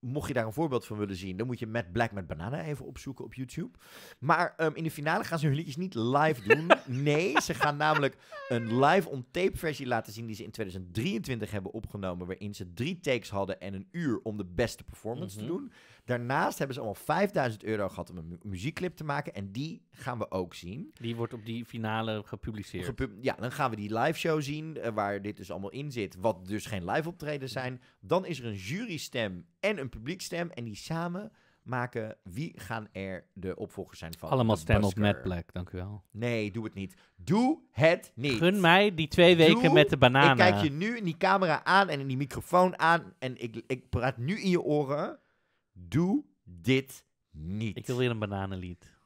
Mocht je daar een voorbeeld van willen zien, dan moet je Matt Black met Banana even opzoeken op YouTube. Maar ehm, in de finale gaan ze hun liedjes niet live doen. (laughs) Nee, ze gaan namelijk een live on-tape versie laten zien die ze in 2023 hebben opgenomen. Waarin ze drie takes hadden en een uur om de beste performance Mhm. te doen. Daarnaast hebben ze allemaal 5000 euro gehad om een mu- muziekclip te maken. En die gaan we ook zien. Die wordt op die finale gepubliceerd. Gepub- ja, dan gaan we die live show zien, eh, waar dit dus allemaal in zit, wat dus geen live optreden zijn. Dan is er een jurystem en een publiekstem en die samen maken wie gaan er de opvolgers zijn van Allemaal de stemmen op Busker. Matt Black, dank u wel. Nee, doe het niet. Doe het niet. Gun mij die twee weken met de bananen. Ik kijk je nu in die camera aan en in die microfoon aan en ik, ik praat nu in je oren. Doe dit niet. Ik wil weer een bananenlied.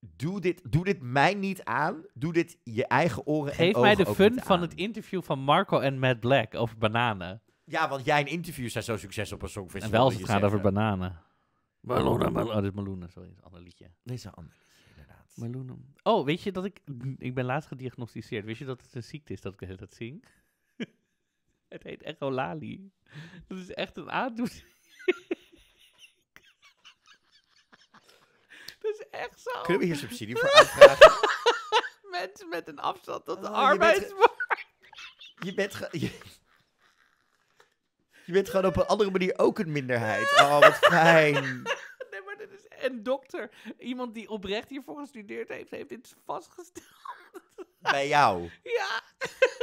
Doe dit, doe dit mij niet aan. Doe dit je eigen oren en Geef ogen mij de fun van aan. het interview van Marco en Matt Black over bananen. Ja, want jij in interviews zijn zo succes op een songfestival. En wel als het gaat over bananen. Meloenen, meloenen. Oh, dit is meloenen, sorry, dat is een ander liedje. Dit is een ander liedje, inderdaad. Meloenen. Oh, weet je dat ik... Ik ben laatst gediagnosticeerd. Weet je dat het een ziekte is dat ik de hele tijd zing? (laughs) het heet echolali. Dat is echt een aandoening. Is echt zo. Kunnen we hier subsidie voor (laughs) aanvragen? Mensen met een afstand tot de Oh, je bent arbeidsmarkt. Je bent, ge- je, je bent gewoon op een andere manier ook een minderheid. Oh, wat (laughs) fijn. Nee, maar dit is een dokter. Iemand die oprecht hiervoor gestudeerd heeft, heeft dit vastgesteld. Bij jou. Ja.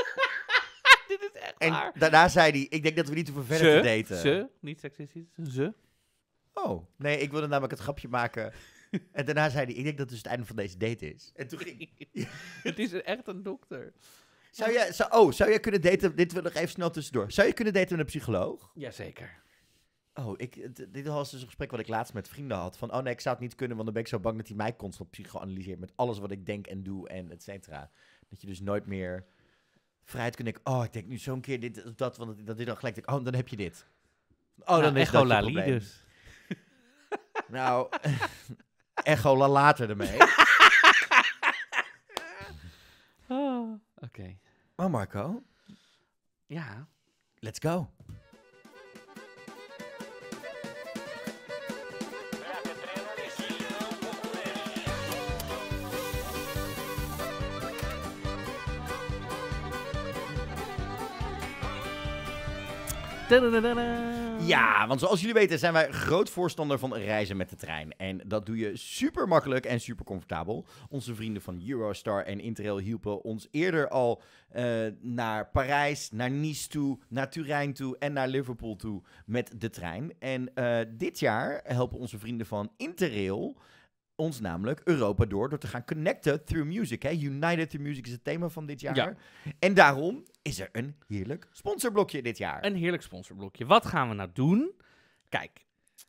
(laughs) dit is echt En waar. daarna zei hij, ik denk dat we niet hoeven verder te daten. Ze, niet seksistisch, ze. Oh, nee, ik wilde namelijk het grapje maken. (laughs) En daarna zei hij, ik denk dat het dus het einde van deze date is. En toen ging (laughs) (laughs) het is echt een dokter. Zou jij, zou, oh, zou jij kunnen daten, dit wil ik nog even snel tussendoor. Zou je kunnen daten met een psycholoog? Jazeker. Oh, ik, dit was dus een gesprek wat ik laatst met vrienden had. Van, oh nee, ik zou het niet kunnen, want dan ben ik zo bang dat hij mij constant psychoanalyseert met alles wat ik denk en doe en et cetera. Dat je dus nooit meer vrijheid kunt denken, oh, ik denk nu zo'n keer dit of dat, want dat dit dan gelijk oh, dan heb je dit. Oh, dan Nou, is dat je probleem. dus. Nou, echo la later ermee. (laughs) Oh, Oké. Maar Marco, Ja. let's go. Tadadadada. Ja, want zoals jullie weten zijn wij groot voorstander van reizen met de trein. En dat doe je super makkelijk en super comfortabel. Onze vrienden van Eurostar en Interrail hielpen ons eerder al eh, naar Parijs, naar Nice toe, naar Turijn toe en naar Liverpool toe met de trein. En eh, dit jaar helpen onze vrienden van Interrail ons namelijk Europa door door te gaan connecten through music. Hè? United through music is het thema van dit jaar. Ja. En daarom is er een heerlijk sponsorblokje dit jaar. Een heerlijk sponsorblokje. Wat gaan we nou doen? Kijk,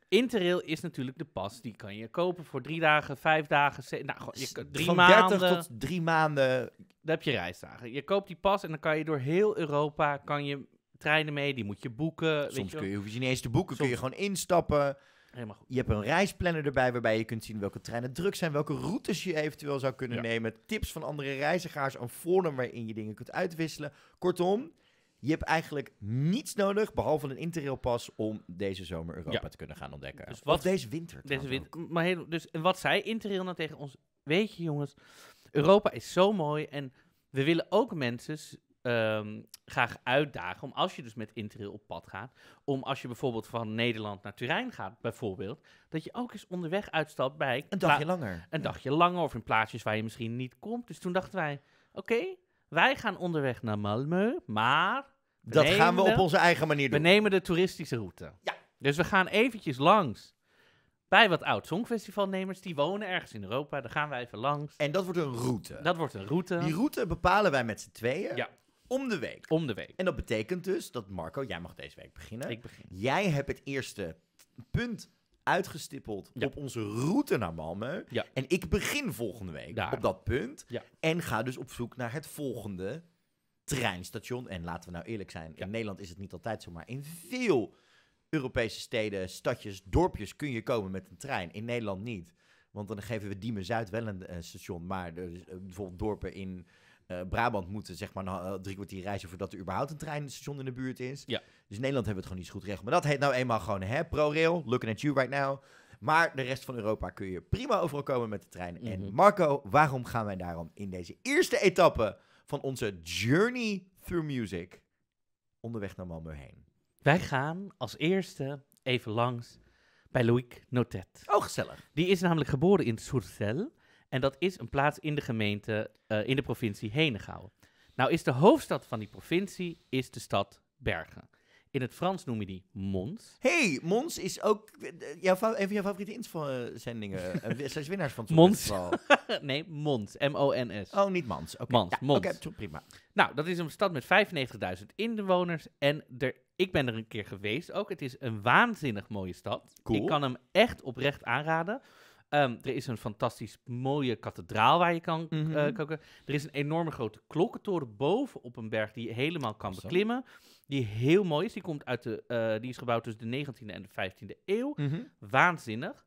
Interrail is natuurlijk de pas. Die kan je kopen voor drie dagen, vijf dagen, ze- nou, gewoon, je, kan- drie Van maanden. 30 tot drie maanden. Dan heb je reisdagen. Je koopt die pas en dan kan je door heel Europa kan je treinen mee. Die moet je boeken. weet Soms je kun je, hoef je niet eens te boeken, kun je Soms- gewoon instappen. Helemaal goed. Je hebt een reisplanner erbij waarbij je kunt zien welke treinen druk zijn, welke routes je eventueel zou kunnen Ja. nemen, tips van andere reizigers, een forum waarin je dingen kunt uitwisselen. Kortom, je hebt eigenlijk niets nodig behalve een Interrail-pas om deze zomer Europa Ja. te kunnen gaan ontdekken. Dus Of wat- deze winter. Deze trouwens win- ook. maar heel, dus, en wat zei Interrail nou tegen ons? Weet je jongens, Europa is zo mooi en we willen ook mensen ehm, graag uitdagen om als je dus met Interrail op pad gaat, om als je bijvoorbeeld van Nederland naar Turijn gaat bijvoorbeeld, dat je ook eens onderweg uitstapt bij Een dagje langer. een dagje langer of in plaatsjes waar je misschien niet komt. Dus toen dachten wij, oké, wij gaan onderweg naar Malmö, maar we Dat gaan we op onze eigen manier we doen. nemen de toeristische route. Ja. Dus we gaan eventjes langs bij wat oud songfestivalnemers. Die wonen ergens in Europa. Daar gaan wij even langs. En dat wordt een route. Dat wordt een route Die route bepalen wij met z'n tweeën Ja. Om de week. om de week. En dat betekent dus dat Marco, jij mag deze week beginnen. Ik begin. Jij hebt het eerste punt uitgestippeld Ja. op onze route naar Malmö. Ja. En ik begin volgende week Daar. op dat punt. Ja. En ga dus op zoek naar het volgende treinstation. En laten we nou eerlijk zijn, in Nederland is het niet altijd zo, maar in veel Europese steden, stadjes, dorpjes kun je komen met een trein. In Nederland niet. Want dan geven we Diemen Zuid wel een eh, station. Maar eh, bijvoorbeeld dorpen in eh, Brabant moeten zeg maar nou, eh, drie kwartier reizen voordat er überhaupt een treinstation in de buurt is. Ja. Dus in Nederland hebben we het gewoon niet zo goed geregeld. Maar dat heet nou eenmaal gewoon hè, ProRail. Looking at you right now. Maar de rest van Europa kun je prima overal komen met de trein. En Mhm. Marco, waarom gaan wij daarom in deze eerste etappe van onze Journey Through Music onderweg naar Malmö heen? Wij gaan als eerste even langs bij Loïc Notet. Oh, gezellig. Die is namelijk geboren in Soercel. En dat is een plaats in de gemeente, eh, in de provincie Henegouwen. Nou is de hoofdstad van die provincie is de stad Bergen. In het Frans noem je die Mons. hey, Mons is ook eh, jouw, een van jouw favoriete inzendingen. Uh, (laughs) zes winnaars van het Mons. (laughs) Nee, Mons. M-O-N-S. Oh, niet Mans. Oké, Mans, Ja, Mons. oké, prima. Nou, dat is een stad met 95.000 inwoners. En er, ik ben er een keer geweest ook. Het is een waanzinnig mooie stad. Cool. Ik kan hem echt oprecht aanraden. Ehm, er is een fantastisch mooie kathedraal waar je kan eh, Mhm. koken. Er is een enorme grote klokkentoren boven op een berg die je helemaal kan beklimmen. Die heel mooi is. Die, komt uit de, eh, die is gebouwd tussen de 19e en de 15e eeuw. Mhm. Waanzinnig.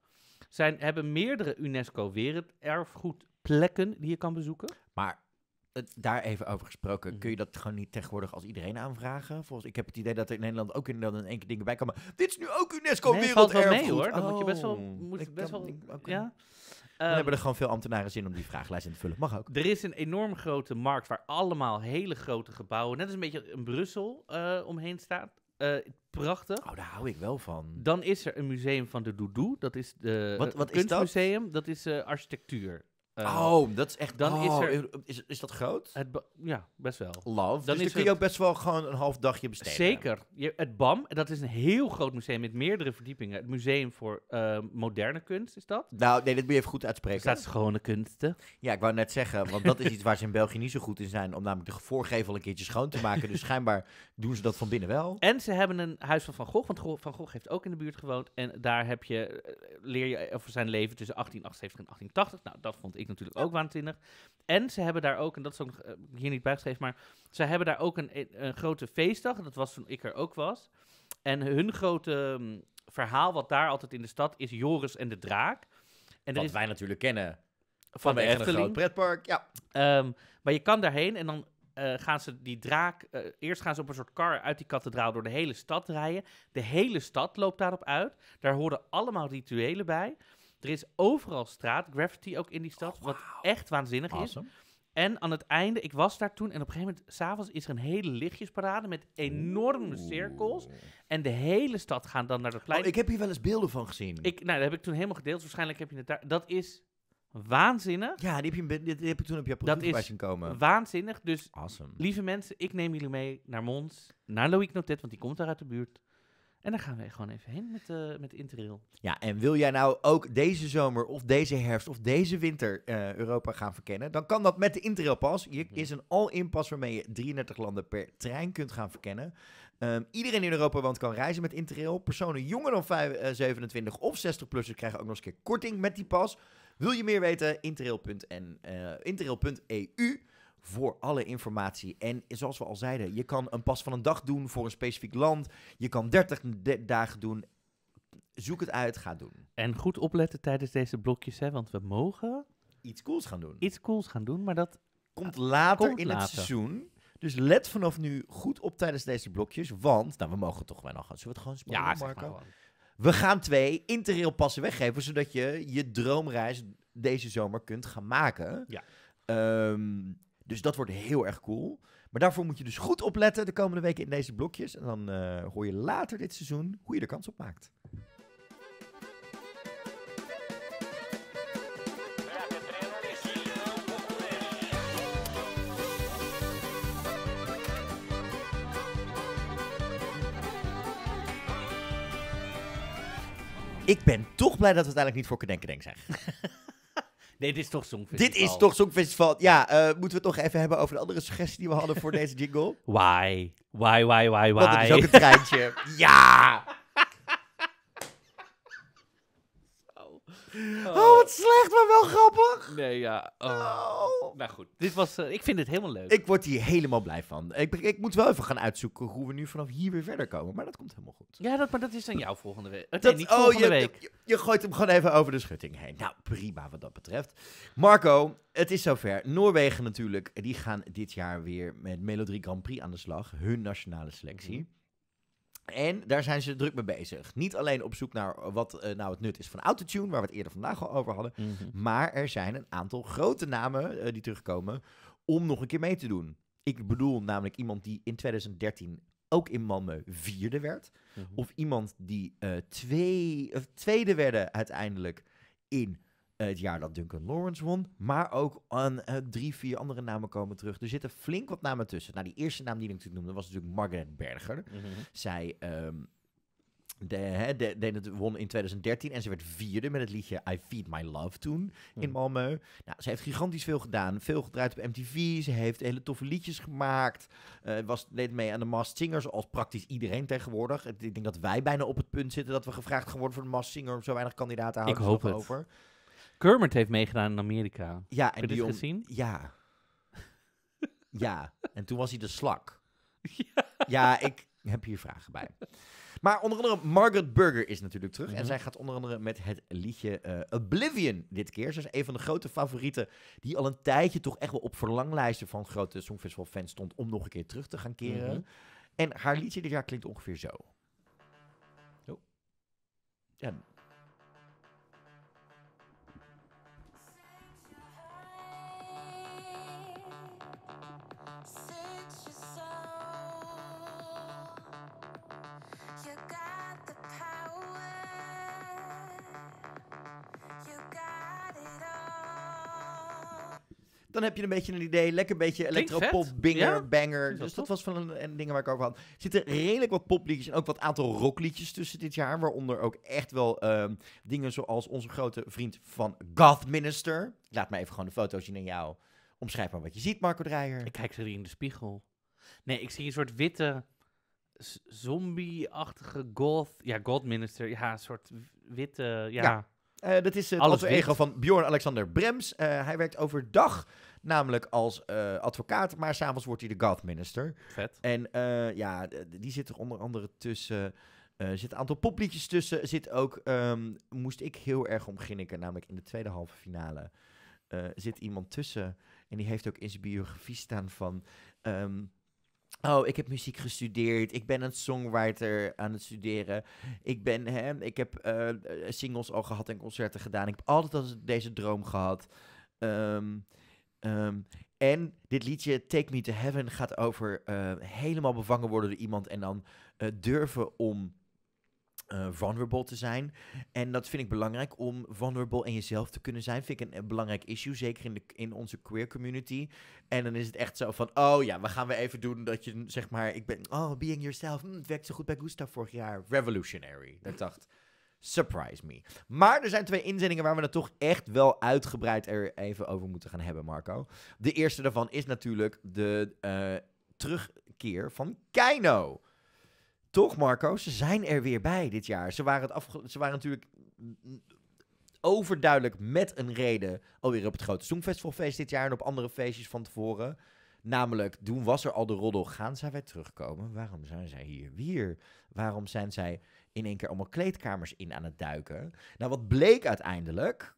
Zijn, hebben meerdere UNESCO werelderfgoedplekken die je kan bezoeken. Maar daar even over gesproken, Mhm. kun je dat gewoon niet tegenwoordig als iedereen aanvragen? Volgens, ik heb het idee dat er in Nederland ook in in één keer dingen bij komen. Dit is nu ook UNESCO Nee, werelderfgoed. mee, hoor. Dan moet je best wel- Oh, moet je ik best wel- ik-. Ja. Dan Ehm, hebben er gewoon veel ambtenaren zin om die vragenlijst in te vullen. Mag ook. Er is een enorm grote markt waar allemaal hele grote gebouwen, net als een beetje een Brussel, eh, omheen staat. Eh, prachtig. Oh, daar hou ik wel van. Dan is er een museum van de Doudou. Dat is de Wat- eh, wat is dat? kunstmuseum. Dat is architectuur. Eh, oh, dat is echt... dan is oh, er- Is, is dat groot? het ja, best wel. Love. Dan dus is kun je ook best wel gewoon een half dagje besteden. Zeker. Je, het BAM, dat is een heel groot museum met meerdere verdiepingen. Het Museum voor eh, Moderne Kunst is dat. Nou, nee, dit moet je even goed uitspreken. staat schone kunsten. Ja, ik wou net zeggen, want dat is iets waar ze in België niet zo goed in zijn, om namelijk de voorgevel een keertje schoon te maken. Dus schijnbaar doen ze dat van binnen wel. En ze hebben een huis van Van Gogh, want Van Gogh heeft ook in de buurt gewoond. En daar heb je, eh, leer je over zijn leven tussen 1878 en 1880. Nou, dat vond ik natuurlijk ook waanzinnig. En ze hebben daar ook, en dat is ook nog eh, hier niet bijgeschreven, maar ze hebben daar ook een, een grote feestdag. Dat was toen ik er ook was. En hun grote mm, verhaal, wat daar altijd in de stad is, Joris en de Draak. En Wat is wij natuurlijk kennen van de een Efteling. groot pretpark. Ja. Ehm, maar je kan daarheen en dan eh, gaan ze die draak... eh, eerst gaan ze op een soort kar uit die kathedraal door de hele stad rijden. De hele stad loopt daarop uit. Daar horen allemaal rituelen bij. Er is overal straat, graffiti ook in die stad, wat echt waanzinnig is. En aan het einde, ik was daar toen en op een gegeven moment, s'avonds is er een hele lichtjesparade met enorme cirkels. En de hele stad gaat dan naar dat plein. Oh, ik heb hier wel eens beelden van gezien. ik, nou, dat heb ik toen helemaal gedeeld. Waarschijnlijk heb je het daar. Dat is waanzinnig. Ja, die heb, je, die, heb ik toen op je profiel is zien komen. Waanzinnig. Dus Awesome. Lieve mensen, ik neem jullie mee naar Mons, naar Loïc Notet, want die komt daar uit de buurt. En dan gaan we gewoon even heen met, eh met Interrail. Ja, en wil jij nou ook deze zomer of deze herfst of deze winter eh, Europa gaan verkennen? Dan kan dat met de Interrail Pass. Hier is een all-in pas waarmee je 33 landen per trein kunt gaan verkennen. Ehm, iedereen in Europa woont kan reizen met Interrail. Personen jonger dan vijf- eh, 27 of 60-plussers krijgen ook nog eens een keer korting met die pas. Wil je meer weten? Interrail.eu voor alle informatie. En zoals we al zeiden, je kan een pas van een dag doen voor een specifiek land. Je kan 30 de- dagen doen. Zoek het uit, ga het doen. En goed opletten tijdens deze blokjes, hè, want we mogen Iets cools gaan doen. iets cools gaan doen, maar dat... Komt later Komt in later. het seizoen. Dus let vanaf nu goed op tijdens deze blokjes. Want, nou, we mogen toch wel nog gaan. Zullen we het gewoon spoilen, zeg Marco? maar gewoon. We gaan twee interrail passen weggeven, zodat je je droomreis deze zomer kunt gaan maken. Ja. Ehm, dus dat wordt heel erg cool. Maar daarvoor moet je dus goed opletten de komende weken in deze blokjes. En dan eh, hoor je later dit seizoen hoe je er kans op maakt. Ik ben toch blij dat we uiteindelijk niet voor Kedenkendenk zijn. (laughs) Nee, dit is toch Songfestival. Dit is toch Songfestival. Ja, eh, moeten we het toch even hebben over de andere suggestie die we hadden voor (laughs) deze jingle? Why? Why, why, why, Want het is ook why? een treintje. (laughs) ja! Oh, wat slecht, maar wel grappig. Nee, ja. Oh. Oh. Nou goed, dit was... eh, ik vind dit helemaal leuk. Ik word hier helemaal blij van. Ik, ik moet wel even gaan uitzoeken hoe we nu vanaf hier weer verder komen. Maar dat komt helemaal goed. Ja, dat, maar dat is aan jou volgende week. Nee, Dat- niet oh, volgende je, week. Je, je gooit hem gewoon even over de schutting heen. Nou, prima wat dat betreft. Marco, het is zover. Noorwegen natuurlijk. Die gaan dit jaar weer met Melodie Grand Prix aan de slag. Hun nationale selectie. En daar zijn ze druk mee bezig. Niet alleen op zoek naar wat eh, nou het nut is van autotune, waar we het eerder vandaag al over hadden. Mhm. Maar er zijn een aantal grote namen eh, die terugkomen om nog een keer mee te doen. Ik bedoel namelijk iemand die in 2013 ook in Malmö vierde werd. Mhm. Of iemand die eh, twee, tweede werden uiteindelijk in het jaar dat Duncan Lawrence won. Maar ook een, eh, drie, vier andere namen komen terug. Er zitten flink wat namen tussen. Nou, die eerste naam die ik natuurlijk noemde was natuurlijk Margaret Berger. Mhm. Zij ehm, de, won in 2013 en ze werd vierde met het liedje I Feed My Love toen in Mhm. Malmö. Nou, ze heeft gigantisch veel gedaan. Veel gedraaid op MTV. Ze heeft hele toffe liedjes gemaakt. Eh, was, deed mee aan de Masked Singer, zoals praktisch iedereen tegenwoordig. Ik denk dat wij bijna op het punt zitten dat we gevraagd gaan worden voor de Masked Singer. Zo weinig kandidaten houden Ik hoop het. over. Kermit heeft meegedaan in Amerika. Ja, Heb en je dit Dion- gezien? Ja. (laughs) ja, en toen was hij de slak. Ja, ik heb hier vragen bij. Maar onder andere Margaret Burger is natuurlijk terug. En Mhm. zij gaat onder andere met het liedje eh, Oblivion dit keer. Ze is een van de grote favorieten die al een tijdje toch echt wel op verlanglijsten van grote Songfestival fans stond om nog een keer terug te gaan keren. Mhm. En haar liedje dit jaar klinkt ongeveer zo. Oh. Ja. Dan heb je een beetje een idee. Lekker een beetje electropop, binger, Ja, banger. wel Dus dat was van een, een ding waar ik over had. Er zitten redelijk wat popliedjes en ook wat aantal rockliedjes tussen dit jaar. Waaronder ook echt wel ehm, dingen zoals onze grote vriend van Goth Minister. Ik laat me even gewoon de foto's zien aan jou. Omschrijf maar wat je ziet, Marco Dreyer. Ik kijk ze in de spiegel. Nee, ik zie een soort witte, zombie-achtige goth... Ja, god minister. Ja, een soort witte... Ja, Ja. Eh, dat is het Alles alter ego van Bjorn Alexander Brems. Eh, hij werkt overdag namelijk als eh, advocaat, maar s'avonds wordt hij de Goth Minister. vet. En eh, ja, die zit er onder andere tussen. eh, Er zit een aantal popliedjes tussen. Er Zit ook, ehm, moest ik heel erg om grinniken, namelijk in de tweede halve finale. eh, zit iemand tussen. En die heeft ook in zijn biografie staan van. ehm, Oh, ik heb muziek gestudeerd. Ik ben een songwriter aan het studeren. Ik, ben, hè, ik heb eh, eh, singles al gehad en concerten gedaan. Ik heb altijd al deze droom gehad. Ehm, en dit liedje, Take Me to Heaven, gaat over eh, helemaal bevangen worden door iemand en dan durven om eh, vulnerable te zijn. En dat vind ik belangrijk om vulnerable en jezelf te kunnen zijn. Vind ik een, belangrijk issue, zeker in, de, in onze queer community. En dan is het echt zo van, oh ja, we gaan weer even doen dat je zeg maar, ik ben, oh, being yourself, hm, het werkt zo goed bij Gustav vorig jaar. Revolutionary. Dat dacht, surprise me. Maar er zijn twee inzendingen waar we het toch echt wel uitgebreid er even over moeten gaan hebben, Marco. De eerste daarvan is natuurlijk de eh, terugkeer van Keino. Toch, Marco? Ze zijn er weer bij dit jaar. Ze waren, het ze waren natuurlijk overduidelijk met een reden alweer op het grote Songfestivalfeest dit jaar en op andere feestjes van tevoren. Namelijk, toen was er al de roddel. Gaan zij weer terugkomen? Waarom zijn zij hier weer? Waarom zijn zij in één keer allemaal kleedkamers in aan het duiken? Nou, wat bleek uiteindelijk?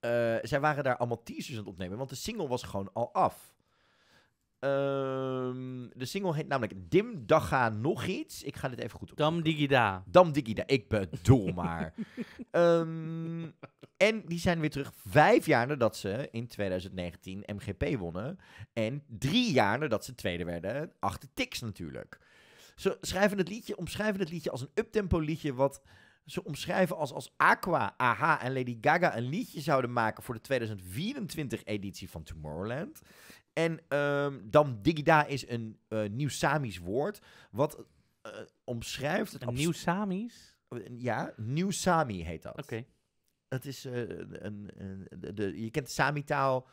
Eh, zij waren daar allemaal teasers aan het opnemen, want de single was gewoon al af. Ehm, de single heet namelijk Dim Daga Nog Iets. Ik ga dit even goed op. Dam digida. Dam Digida, ik bedoel maar. (laughs) Ehm, en die zijn weer terug vijf jaar nadat ze in 2019 MGP wonnen. En drie jaar nadat ze tweede werden, achter Tix natuurlijk. Ze schrijven het liedje, omschrijven het liedje als een uptempo liedje wat ze omschrijven als als Aqua, AHA en Lady Gaga een liedje zouden maken voor de 2024 editie van Tomorrowland. En ehm Dam Digida is een eh, nieuw Samisch woord wat eh, omschrijft het Een abs- nieuw Samis? ja, Nieuw Sami heet dat. Oké. Dat is eh, een, een, de, de- je kent de Sami-taal.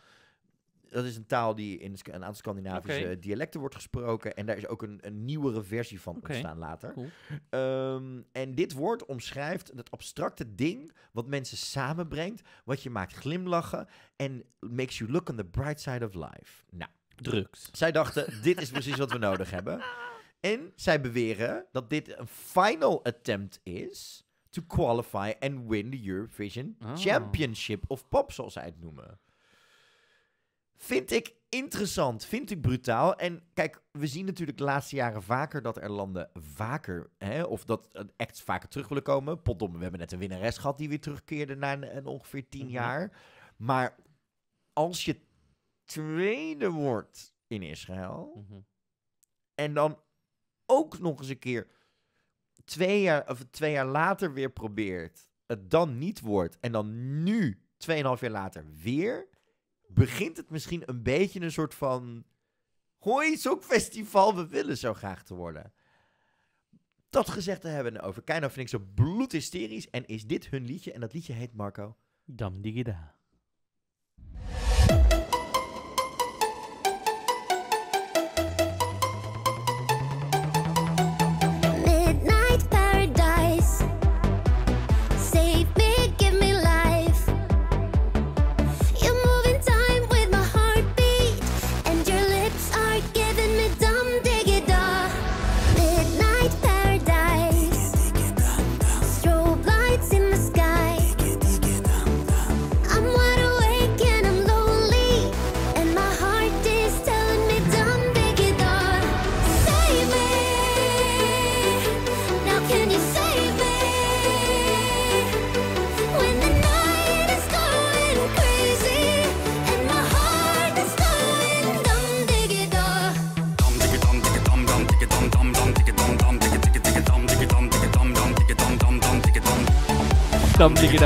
Dat is een taal die in een aantal Scandinavische dialecten wordt gesproken. En daar is ook een, een nieuwere versie van ontstaan later. cool. Ehm, en dit woord omschrijft het abstracte ding wat mensen samenbrengt. Wat je maakt glimlachen en makes you look on the bright side of life. Nou, Drugs. zij dachten, (laughs) dit is precies wat we nodig hebben. En zij beweren dat dit een final attempt is to qualify and win the Eurovision Oh. Championship of Pop, zoals zij het noemen. Vind ik interessant, vind ik brutaal. En kijk, we zien natuurlijk de laatste jaren vaker dat er landen vaker, hè, of dat eh, acts vaker terug willen komen. Potdom, we hebben net een winnares gehad die weer terugkeerde na een, een ongeveer tien Mhm. jaar. Maar als je tweede wordt in Israël, Mhm. en dan ook nog eens een keer twee jaar, of twee jaar later weer probeert, het dan niet wordt, en dan nu, tweeënhalf jaar later, weer, begint het misschien een beetje een soort van, hoi, Songfestival, we willen zo graag te worden. Dat gezegd te hebben over Keino vind ik zo bloedhysterisch, en is dit hun liedje, en dat liedje heet Marco. Dam digida. Dam Ik weet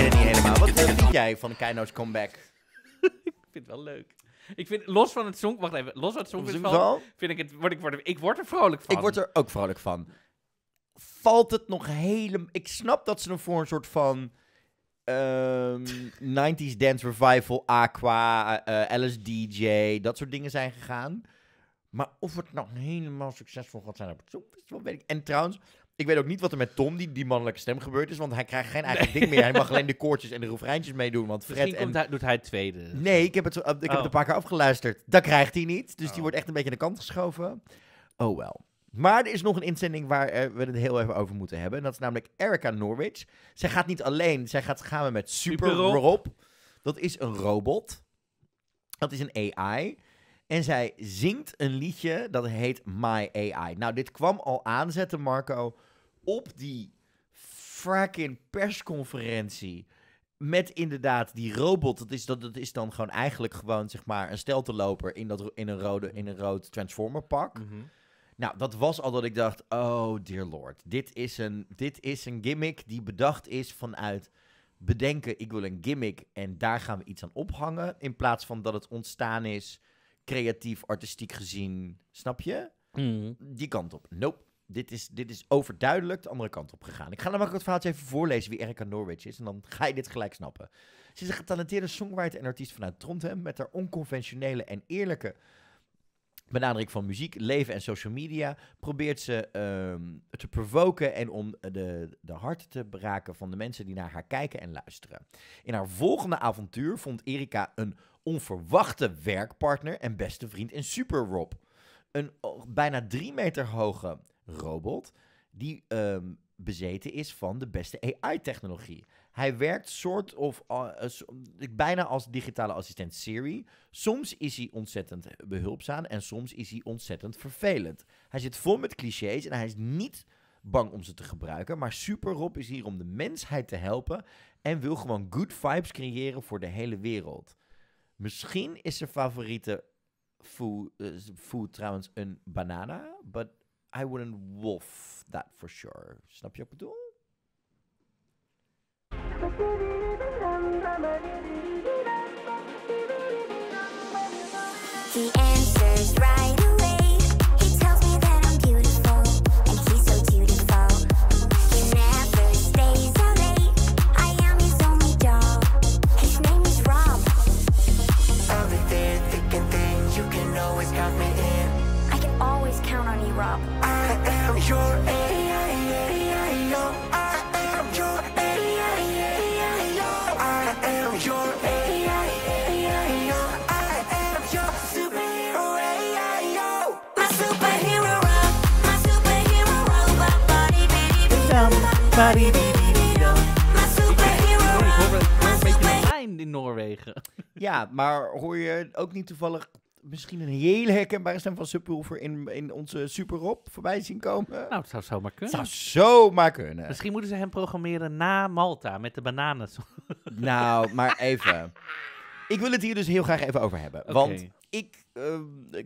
het niet helemaal. Wat eh, vind jij van Keino's comeback? (laughs) Ik vind het wel leuk. Ik vind, los van het song, wacht even, los van het songfestival, vind ik het, word ik, word, er- ik word er vrolijk van. Ik word er ook vrolijk van. Valt het nog helemaal... Ik snap dat ze er voor een soort van... ehm, (laughs) 90s dance revival, Aqua, eh LSDJ, dat soort dingen zijn gegaan. Maar of het nog helemaal succesvol gaat zijn op het Songfestival, weet ik. En trouwens, ik weet ook niet wat er met Tom, die, die mannelijke stem, gebeurd is. Want hij krijgt geen eigen ding meer. Hij mag (laughs) alleen de koortjes en de refreintjes meedoen. Want Fred Misschien en... hij, doet hij het tweede. Nee, ik heb het, ik heb het Oh. een paar keer afgeluisterd. Dat krijgt hij niet. Dus die Oh. wordt echt een beetje aan de kant geschoven. Oh wel. Maar er is nog een inzending waar eh, we het heel even over moeten hebben. En dat is namelijk Erica Norwich. Zij gaat niet alleen, zij gaat samen met Super, Super Rob. Rob. Dat is een robot. Dat is een AI. En zij zingt een liedje dat heet My AI. Nou, dit kwam al aanzetten, Marco, op die fracking persconferentie. Met inderdaad die robot. Dat is, dat, dat is dan gewoon eigenlijk gewoon zeg maar een stelteloper in, dat, in, een, rode, in een rood Transformer pak. Mhm. Nou, dat was al dat ik dacht, oh dear lord. Dit is, een, dit is een gimmick die bedacht is vanuit bedenken, ik wil een gimmick en daar gaan we iets aan ophangen. In plaats van dat het ontstaan is, creatief, artistiek gezien. Snap je? Mhm. Die kant op. Nope. Dit is, dit is overduidelijk de andere kant op gegaan. Ik ga maar het verhaaltje even voorlezen wie Erika Norwich is. En dan ga je dit gelijk snappen. Ze is een getalenteerde songwriter en artiest vanuit Trondheim. Met haar onconventionele en eerlijke benadering van muziek, leven en social media. Probeert ze ehm, te provoken en om de, de harten te beraken van de mensen die naar haar kijken en luisteren. In haar volgende avontuur vond Erika een onverwachte werkpartner en beste vriend in Super Rob een bijna drie meter hoge robot die ehm, bezeten is van de beste AI-technologie. Hij werkt soort of uh, so- bijna als digitale assistent Siri. Soms is hij ontzettend behulpzaam en soms is hij ontzettend vervelend. Hij zit vol met clichés en hij is niet bang om ze te gebruiken. Maar Super Rob is hier om de mensheid te helpen en wil gewoon good vibes creëren voor de hele wereld. Misschien is zijn favoriete food, eh, food trouwens een banana, but I wouldn't wolf that for sure. Snap je wat? In Noorwegen. (laughs) Ja, maar hoor je ook niet toevallig misschien een hele herkenbare stem van Subwoofer in, in onze Super Rob voorbij zien komen? Nou, het zou zomaar kunnen. zou zomaar kunnen. Misschien moeten ze hem programmeren na Malta met de bananen. (laughs) Nou, maar even. Ik wil het hier dus heel graag even over hebben. Want ik eh,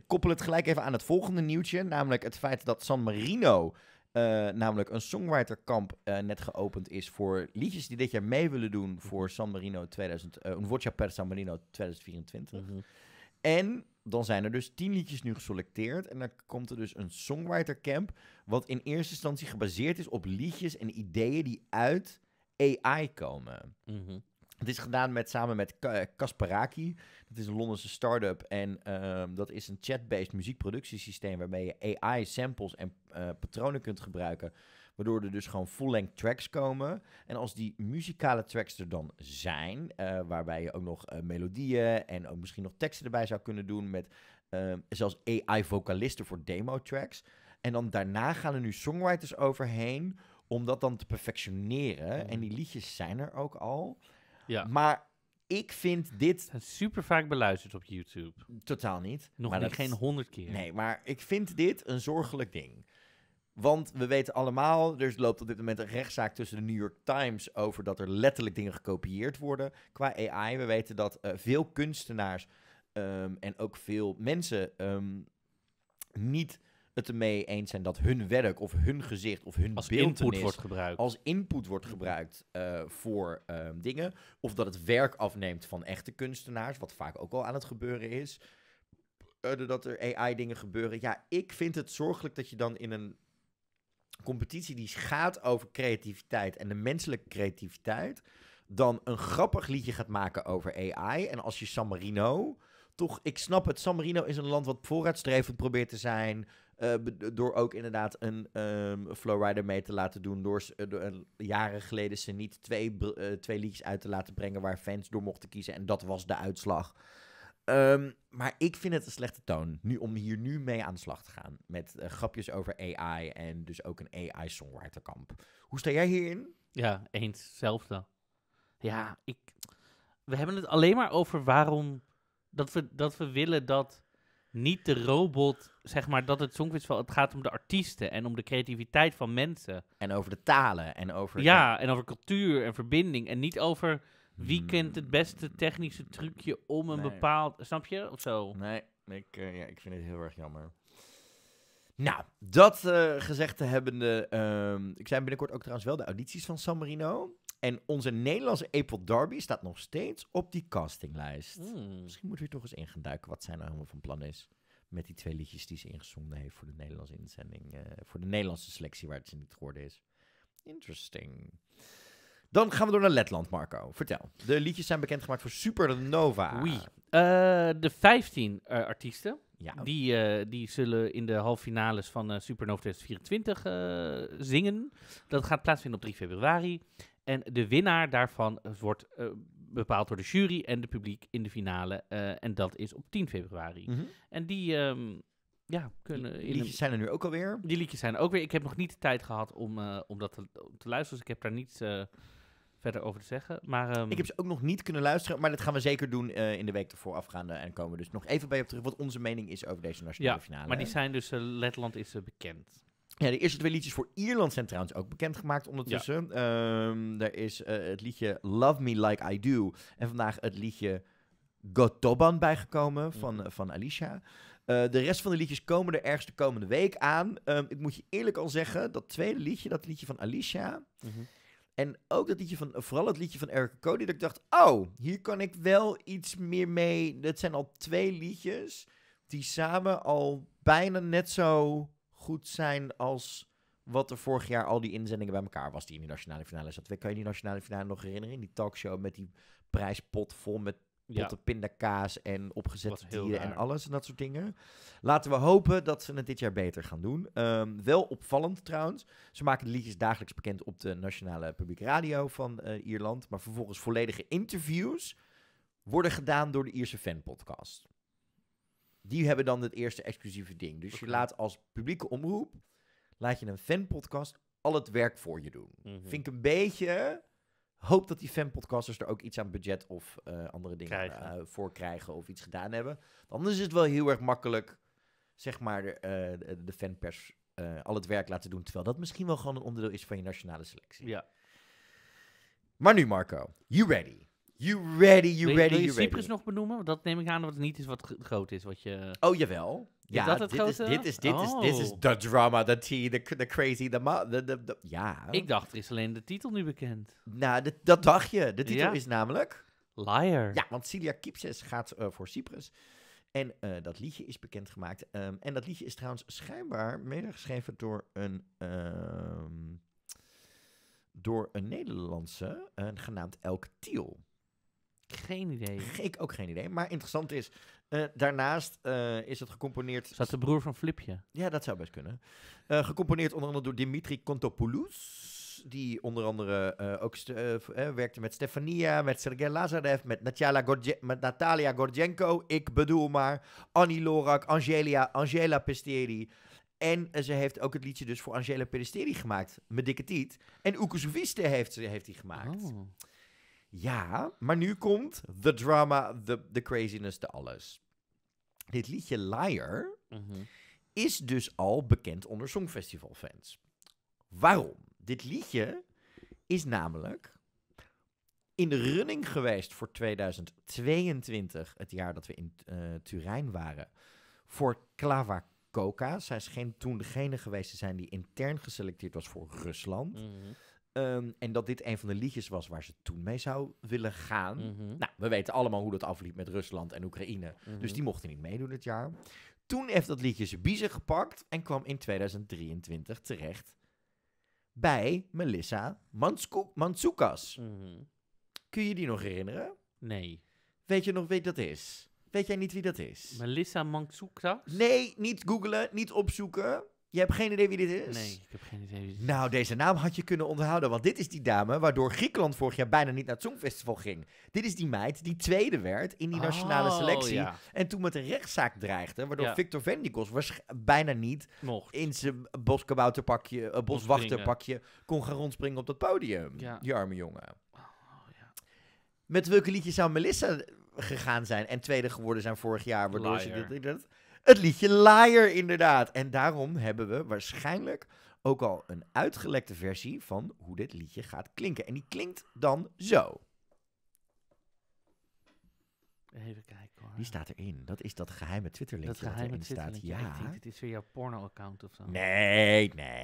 koppel het gelijk even aan het volgende nieuwtje. Namelijk het feit dat San Marino, eh, namelijk een songwriterkamp, eh, net geopend is voor liedjes die dit jaar mee willen doen voor San Marino 2000, eh Un Voce per San Marino 2024. Mhm. En dan zijn er dus tien liedjes nu geselecteerd. En dan komt er dus een songwriter camp. Wat in eerste instantie gebaseerd is op liedjes en ideeën die uit AI komen. Mhm. Het is gedaan met, samen met Ka- Kasparaki. Dat is een Londense start-up. En ehm, dat is een chat-based muziekproductiesysteem... waarmee je AI-samples en eh, patronen kunt gebruiken... waardoor er dus gewoon full-length tracks komen. En als die muzikale tracks er dan zijn... eh, waarbij je ook nog eh, melodieën en ook misschien nog teksten erbij zou kunnen doen... met ehm, zelfs AI-vocalisten voor demo-tracks... En dan daarna gaan er nu songwriters overheen om dat dan te perfectioneren. En die liedjes zijn er ook al. Ja. Maar ik vind dit super vaak beluisterd op YouTube. totaal niet. Nog maar niet, dat- geen honderd keer. Nee, maar ik vind dit een zorgelijk ding. Want we weten allemaal, er loopt op dit moment een rechtszaak tussen de New York Times over dat er letterlijk dingen gekopieerd worden qua AI. We weten dat eh, veel kunstenaars ehm, en ook veel mensen ehm, niet het ermee eens zijn dat hun werk of hun gezicht of hun Als beeltenis input wordt gebruikt. als input wordt gebruikt eh, voor ehm, dingen. Of dat het werk afneemt van echte kunstenaars, wat vaak ook al aan het gebeuren is. Eh, doordat er AI-dingen gebeuren. Ja, ik vind het zorgelijk dat je dan in een competitie die gaat over creativiteit en de menselijke creativiteit, dan een grappig liedje gaat maken over AI. En als je San Marino, toch, ik snap het, San Marino is een land wat vooruitstrevend probeert te zijn. eh, door ook inderdaad een ehm, flowrider mee te laten doen. Door, eh, eh, jaren geleden ze niet twee, twee uit te laten brengen waar fans door mochten kiezen. En dat was de uitslag. Ehm, maar ik vind het een slechte toon nu, om hier nu mee aan de slag te gaan. Met grapjes over AI en dus ook een AI-songwriterkamp. Hoe sta jij hierin? Ja, eens, hetzelfde. Ja, ik... We hebben het alleen maar over waarom... Dat we, dat we willen dat niet de robot... Zeg maar, dat het Songfestival... Het gaat om de artiesten en om de creativiteit van mensen. En over de talen en over... Ja, en over cultuur en verbinding. En niet over wie Hmm. kent het beste technische trucje om een Nee. bepaald... Snap je? Of zo. Nee, ik, eh, ja, ik vind het heel erg jammer. Nou, dat eh, gezegd te hebbende... ehm ik zijn binnenkort ook trouwens wel de audities van San Marino. En onze Nederlandse April Darby staat nog steeds op die castinglijst. Hmm. Misschien moeten we toch eens in gaan duiken wat zij nou helemaal van plan is. Met die twee liedjes die ze ingezongen heeft voor de Nederlandse inzending. eh, voor de Nederlandse selectie waar het ze niet geworden is. Interesting. Dan gaan we door naar Letland, Marco. Vertel. De liedjes zijn bekendgemaakt voor Supernova. Eh, de 15 eh, artiesten, Ja, die, die zullen in de halve finales van Supernova 2024 eh, zingen. Dat gaat plaatsvinden op 3 februari. En de winnaar daarvan eh, wordt eh, bepaald door de jury en de publiek in de finale. eh, en dat is op 10 februari. Mhm. En die, ehm, ja, kunnen... Die een- liedjes zijn er nu ook alweer. die liedjes zijn er ook weer. Ik heb nog niet de tijd gehad om, om dat te, om te luisteren, dus ik heb daar niets verder over te zeggen. Maar ehm, Ik heb ze ook nog niet kunnen luisteren, maar dat gaan we zeker doen in de week ervoor afgaande. En komen we dus nog even bij je op terug wat onze mening is over deze nationale ja, finale. maar die zijn dus, Letland is bekend. Ja, de eerste twee liedjes voor Ierland zijn trouwens ook bekendgemaakt ondertussen. Ehm er is eh, het liedje Love Me Like I Do. En vandaag het liedje Gotoban bijgekomen van, Mhm. eh, van Alicia. Eh, de rest van de liedjes komen er ergens de komende week aan. Ehm, ik moet je eerlijk al zeggen, dat tweede liedje, dat liedje van Alicia... En ook dat liedje van, vooral het liedje van Erica Cody, dat ik dacht, oh, hier kan ik wel iets meer mee. Het zijn al twee liedjes die samen al bijna net zo goed zijn als wat er vorig jaar al die inzendingen bij elkaar was die in die nationale finale zat. Kan je die nationale finale nog herinneren? In die talkshow met die prijspot vol met Ja, potten pindakaas en opgezette dieren en alles en dat soort dingen. Laten we hopen dat ze het dit jaar beter gaan doen. Ehm, wel opvallend trouwens. Ze maken de liedjes dagelijks bekend op de nationale publieke radio van eh, Ierland. Maar vervolgens volledige interviews worden gedaan door de Ierse fanpodcast. Die hebben dan het eerste exclusieve ding. Dus je laat als publieke omroep, laat je een fanpodcast al het werk voor je doen. Mhm. Vind ik een beetje. Hoop dat die fanpodcasters er ook iets aan budget of eh, andere dingen Krijgen. eh, voor krijgen of iets gedaan hebben. Anders is het wel heel erg makkelijk, zeg maar, de, eh, de, de fanpers al het werk laten doen. Terwijl dat misschien wel gewoon een onderdeel is van je nationale selectie. ja. Maar nu, Marco. You ready? You ready, you wil, ready, wil je you Cyprus ready. nog benoemen? Want Dat neem ik aan dat het niet is wat groot is. Wat je... Oh, jawel. Ja, dat het dit, is, dit is, dit is, dit is the drama, the tea, the, the crazy, the- Ja. Ik dacht, er is alleen de titel nu bekend. Nou, dit- dat dacht je. De titel Ja. is namelijk... Liar. Ja, want Celia Kipses gaat eh, voor Cyprus. En eh, dat liedje is bekendgemaakt. Ehm, en dat liedje is trouwens schijnbaar medegeschreven door een, ehm, door een Nederlandse, eh, genaamd Elke Tiel. Geen idee. Ik ook geen idee, maar interessant is, eh, daarnaast eh, is het gecomponeerd... Zat de broer van Flipje? Ja, dat zou best kunnen. Eh, gecomponeerd onder andere door Dimitri Kontopoulos. Die onder andere ook werkte met Stefania, met Sergei Lazarev, met, Natalia met Natalia Gorjenko. Ik bedoel maar Annie Lorak, Angelia, Angela Pestieri. En ze heeft ook het liedje dus voor Angela Pestieri gemaakt. Met dikke tiet. En Souviste heeft, ze- heeft hij gemaakt. Oh. Ja, maar nu komt the drama, the, the craziness, de alles. Dit liedje Liar Mhm. is dus al bekend onder Songfestivalfans. Waarom? Dit liedje is namelijk in de running geweest voor 2022, het jaar dat we in eh, Turijn waren, voor Clava Muskoka. Zij scheen toen degene geweest te zijn die intern geselecteerd was voor Rusland. Mhm. Ehm, en dat dit een van de liedjes was waar ze toen mee zou willen gaan. Mhm. Nou, we weten allemaal hoe dat afliep met Rusland en Oekraïne. Dus Mhm. die mochten niet meedoen dit jaar. Toen heeft dat liedje zijn biezen gepakt en kwam in 2023 terecht bij Melissa Mansoukas. Mhm. Kun je die nog herinneren? Nee. Weet je nog wie dat is? Weet jij niet wie dat is? Melissa Manksouka? Nee, niet googlen, niet opzoeken. Je hebt geen idee wie dit is? Nee, ik heb geen idee wie het is. Nou, deze naam had je kunnen onthouden, want dit is die dame waardoor Griekenland vorig jaar bijna niet naar het Songfestival ging. Dit is die meid die tweede werd in die nationale Oh, selectie. ja. En toen met een rechtszaak dreigde, waardoor Ja. Victor Vendikos bijna niet Mocht. in zijn boskabouterpakje, uh, boswachterpakje, kon gaan rondspringen op dat podium. Ja. Die arme jongen. Oh, ja. Met welke liedje zou Melissa gegaan zijn en tweede geworden zijn vorig jaar, waardoor ze Liar. dit, dit- Het liedje Liar, inderdaad. En daarom hebben we waarschijnlijk ook al een uitgelekte versie van hoe dit liedje gaat klinken. En die klinkt dan zo. Even kijken hoor. Die staat erin. Dat is dat geheime Twitter-link dat dat, geheime erin staat. Ja. Ik denk, dit is weer jouw porno-account of zo. Nee, nee.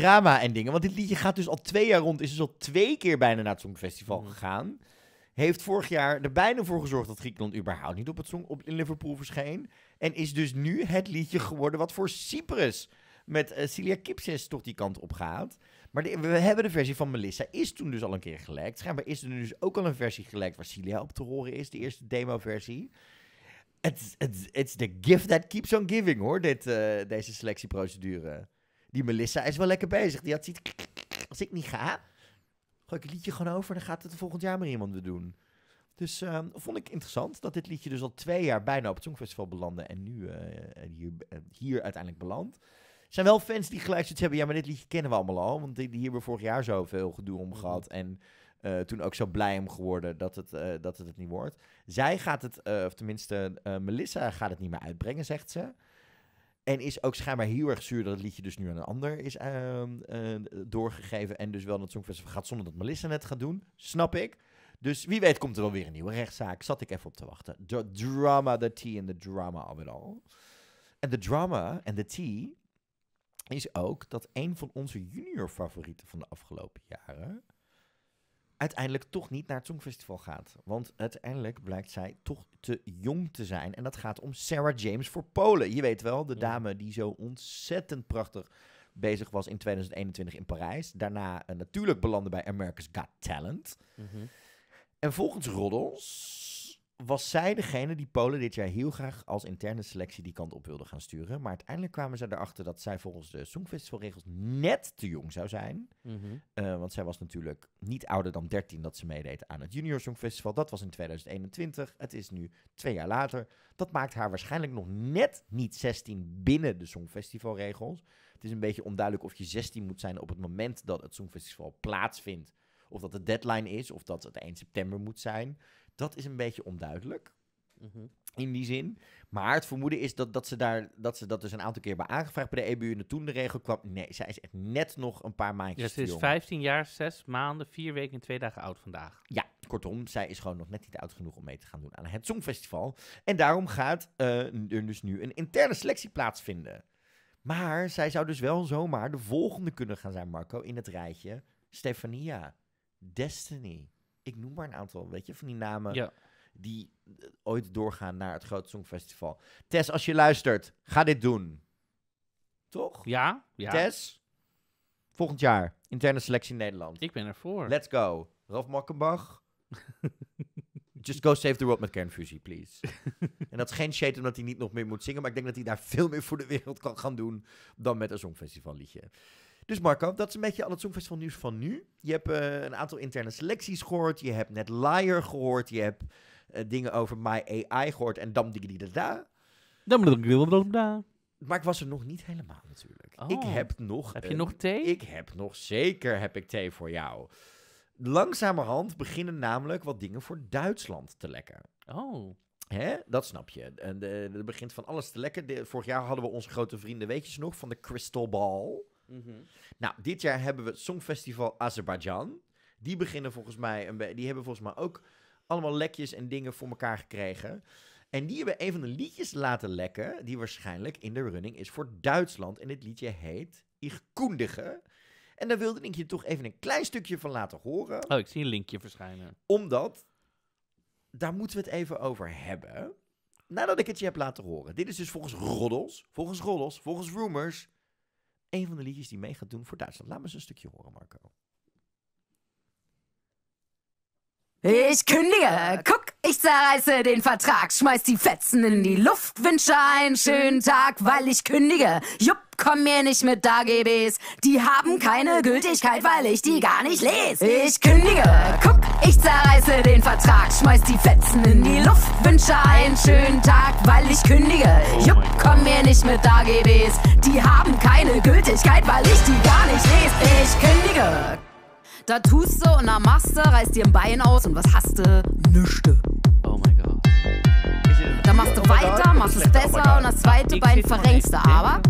Drama en dingen. Want dit liedje gaat dus al twee jaar rond. Is dus al twee keer bijna naar het Songfestival Mhm. gegaan. Heeft vorig jaar er bijna voor gezorgd dat Griekenland überhaupt niet op het song op, in Liverpool verscheen. En is dus nu het liedje geworden wat voor Cyprus met eh, Celia Kipses toch die kant op gaat. Maar de- we hebben de versie van Melissa. Is toen dus al een keer gelekt. Schijnbaar is er nu dus ook al een versie gelekt waar Celia op te horen is. De eerste demo-versie. It's, it's, it's the gift that keeps on giving, hoor, dit, eh, deze selectieprocedure. Die Melissa is wel lekker bezig. Die had ziet, als ik niet ga, gooi ik het liedje gewoon over. Dan gaat het volgend jaar maar iemand weer doen. Dus ehm, vond ik interessant dat dit liedje dus al twee jaar bijna op het Songfestival belandde. En nu eh, hier, eh, hier uiteindelijk belandt. Er zijn wel fans die gelijk zoiets hebben. Ja, maar dit liedje kennen we allemaal al. Want die, die hebben vorig jaar zoveel gedoe om gehad. En eh, toen ook zo blij om geworden dat het, dat het het niet wordt. Zij gaat het, of tenminste Melissa gaat het niet meer uitbrengen, zegt ze. En is ook schijnbaar heel erg zuur dat het liedje dus nu aan een ander is ehm, eh, doorgegeven. En dus wel naar het Songfestival gaat zonder dat Melissa het gaat doen. Snap ik. Dus wie weet komt er wel weer een nieuwe rechtszaak. Zat ik even op te wachten. De drama, the tea en de drama of it all. En de drama en de tea is ook dat een van onze junior favorieten van de afgelopen jaren uiteindelijk toch niet naar het Songfestival gaat. Want uiteindelijk blijkt zij toch te jong te zijn. En dat gaat om Sarah James voor Polen. Je weet wel, de dame die zo ontzettend prachtig bezig was in 2021 in Parijs. Daarna eh, natuurlijk belandde bij America's Got Talent. Mhm. En volgens Roddels was zij degene die Polen dit jaar heel graag als interne selectie die kant op wilde gaan sturen. Maar uiteindelijk kwamen ze erachter dat zij volgens de Songfestivalregels net te jong zou zijn. Mhm. Eh, want zij was natuurlijk niet ouder dan 13 dat ze meedeed aan het Junior Songfestival. Dat was in 2021. Het is nu twee jaar later. Dat maakt haar waarschijnlijk nog net niet 16 binnen de Songfestivalregels. Het is een beetje onduidelijk of je 16 moet zijn op het moment dat het Songfestival plaatsvindt. Of dat de deadline is, of dat het 1 september moet zijn. Dat is een beetje onduidelijk Mhm. in die zin. Maar het vermoeden is dat, dat, ze daar, dat ze dat dus een aantal keer hebben aangevraagd bij de EBU. En de toen de regel kwam, nee, zij is echt net nog een paar Ja, maandjes ze te is jong. 15 jaar, 6 maanden, 4 weken en 2 dagen oud vandaag. Ja, kortom, zij is gewoon nog net niet oud genoeg om mee te gaan doen aan het Songfestival. En daarom gaat eh, er dus nu een interne selectie plaatsvinden. Maar zij zou dus wel zomaar de volgende kunnen gaan zijn, Marco, in het rijtje. Stefania, Destiny. Ik noem maar een aantal, weet je, van die namen Ja. die eh, ooit doorgaan naar het grote Songfestival. Tess, als je luistert, ga dit doen. Toch? Ja? Ja. Tess, volgend jaar, interne selectie Nederland. Ik ben ervoor. Let's go. Ralf Makkenbach. (laughs) Just go save the world met kernfusie, please. (laughs) en dat is geen shade omdat hij niet nog meer moet zingen, maar ik denk dat hij daar veel meer voor de wereld kan gaan doen dan met een Songfestival liedje. Dus Marco, dat is een beetje al het Songfestival nieuws van nu. Je hebt eh, een aantal interne selecties gehoord, je hebt net Liar gehoord, je hebt eh, dingen over My AI gehoord en dam da. Blablabla. Maar ik was er nog niet helemaal natuurlijk. Ik Oh. heb nog... Heb je een- nog thee? Ik heb nog zeker heb ik thee voor jou. Langzamerhand beginnen namelijk wat dingen voor Duitsland te lekken. Oh. Hè? Dat snap je. En Er begint van alles te lekken. De- vorig jaar hadden we onze grote vrienden, weet je ze nog, van de Crystal Ball. Nou, dit jaar hebben we het Songfestival Azerbeidzjan. Die beginnen volgens mij, een die hebben volgens mij ook allemaal lekjes en dingen voor elkaar gekregen. En die hebben een van de liedjes laten lekken, die waarschijnlijk in de running is voor Duitsland. En dit liedje heet Ich Kundige. En daar wilde ik je toch even een klein stukje van laten horen Oh, ik zie een linkje verschijnen. omdat, daar moeten we het even over hebben. Nadat ik het je heb laten horen. Dit is dus volgens Roddels, volgens Roddels, volgens Rumors. Een van de liedjes die mee gaat doen voor Duitsland. Laat me eens een stukje horen, Marco. Ich kündige, guck, ich zerreiße den Vertrag, schmeiß die Fetzen in die Luft, wünsche einen schönen Tag, weil ich kündige. Jupp, komm mir nicht mit AGBs, die haben keine Gültigkeit, weil ich die gar nicht lese. Ich kündige, guck, ich zerreiße den Vertrag, schmeiß die Fetzen in die Luft, wünsche einen schönen Tag, weil ich kündige. Jupp, mein Gott. komm mir nicht mit AGBs, die haben keine Gültigkeit, weil ich die gar nicht lese. Ich kündige. Da tust du und da machst du, reißt dir ein Bein aus und was hast du? Nüchte. Oh my god. Dann machst du weiter, machst es besser und das zweite Bein verrenkst du aber.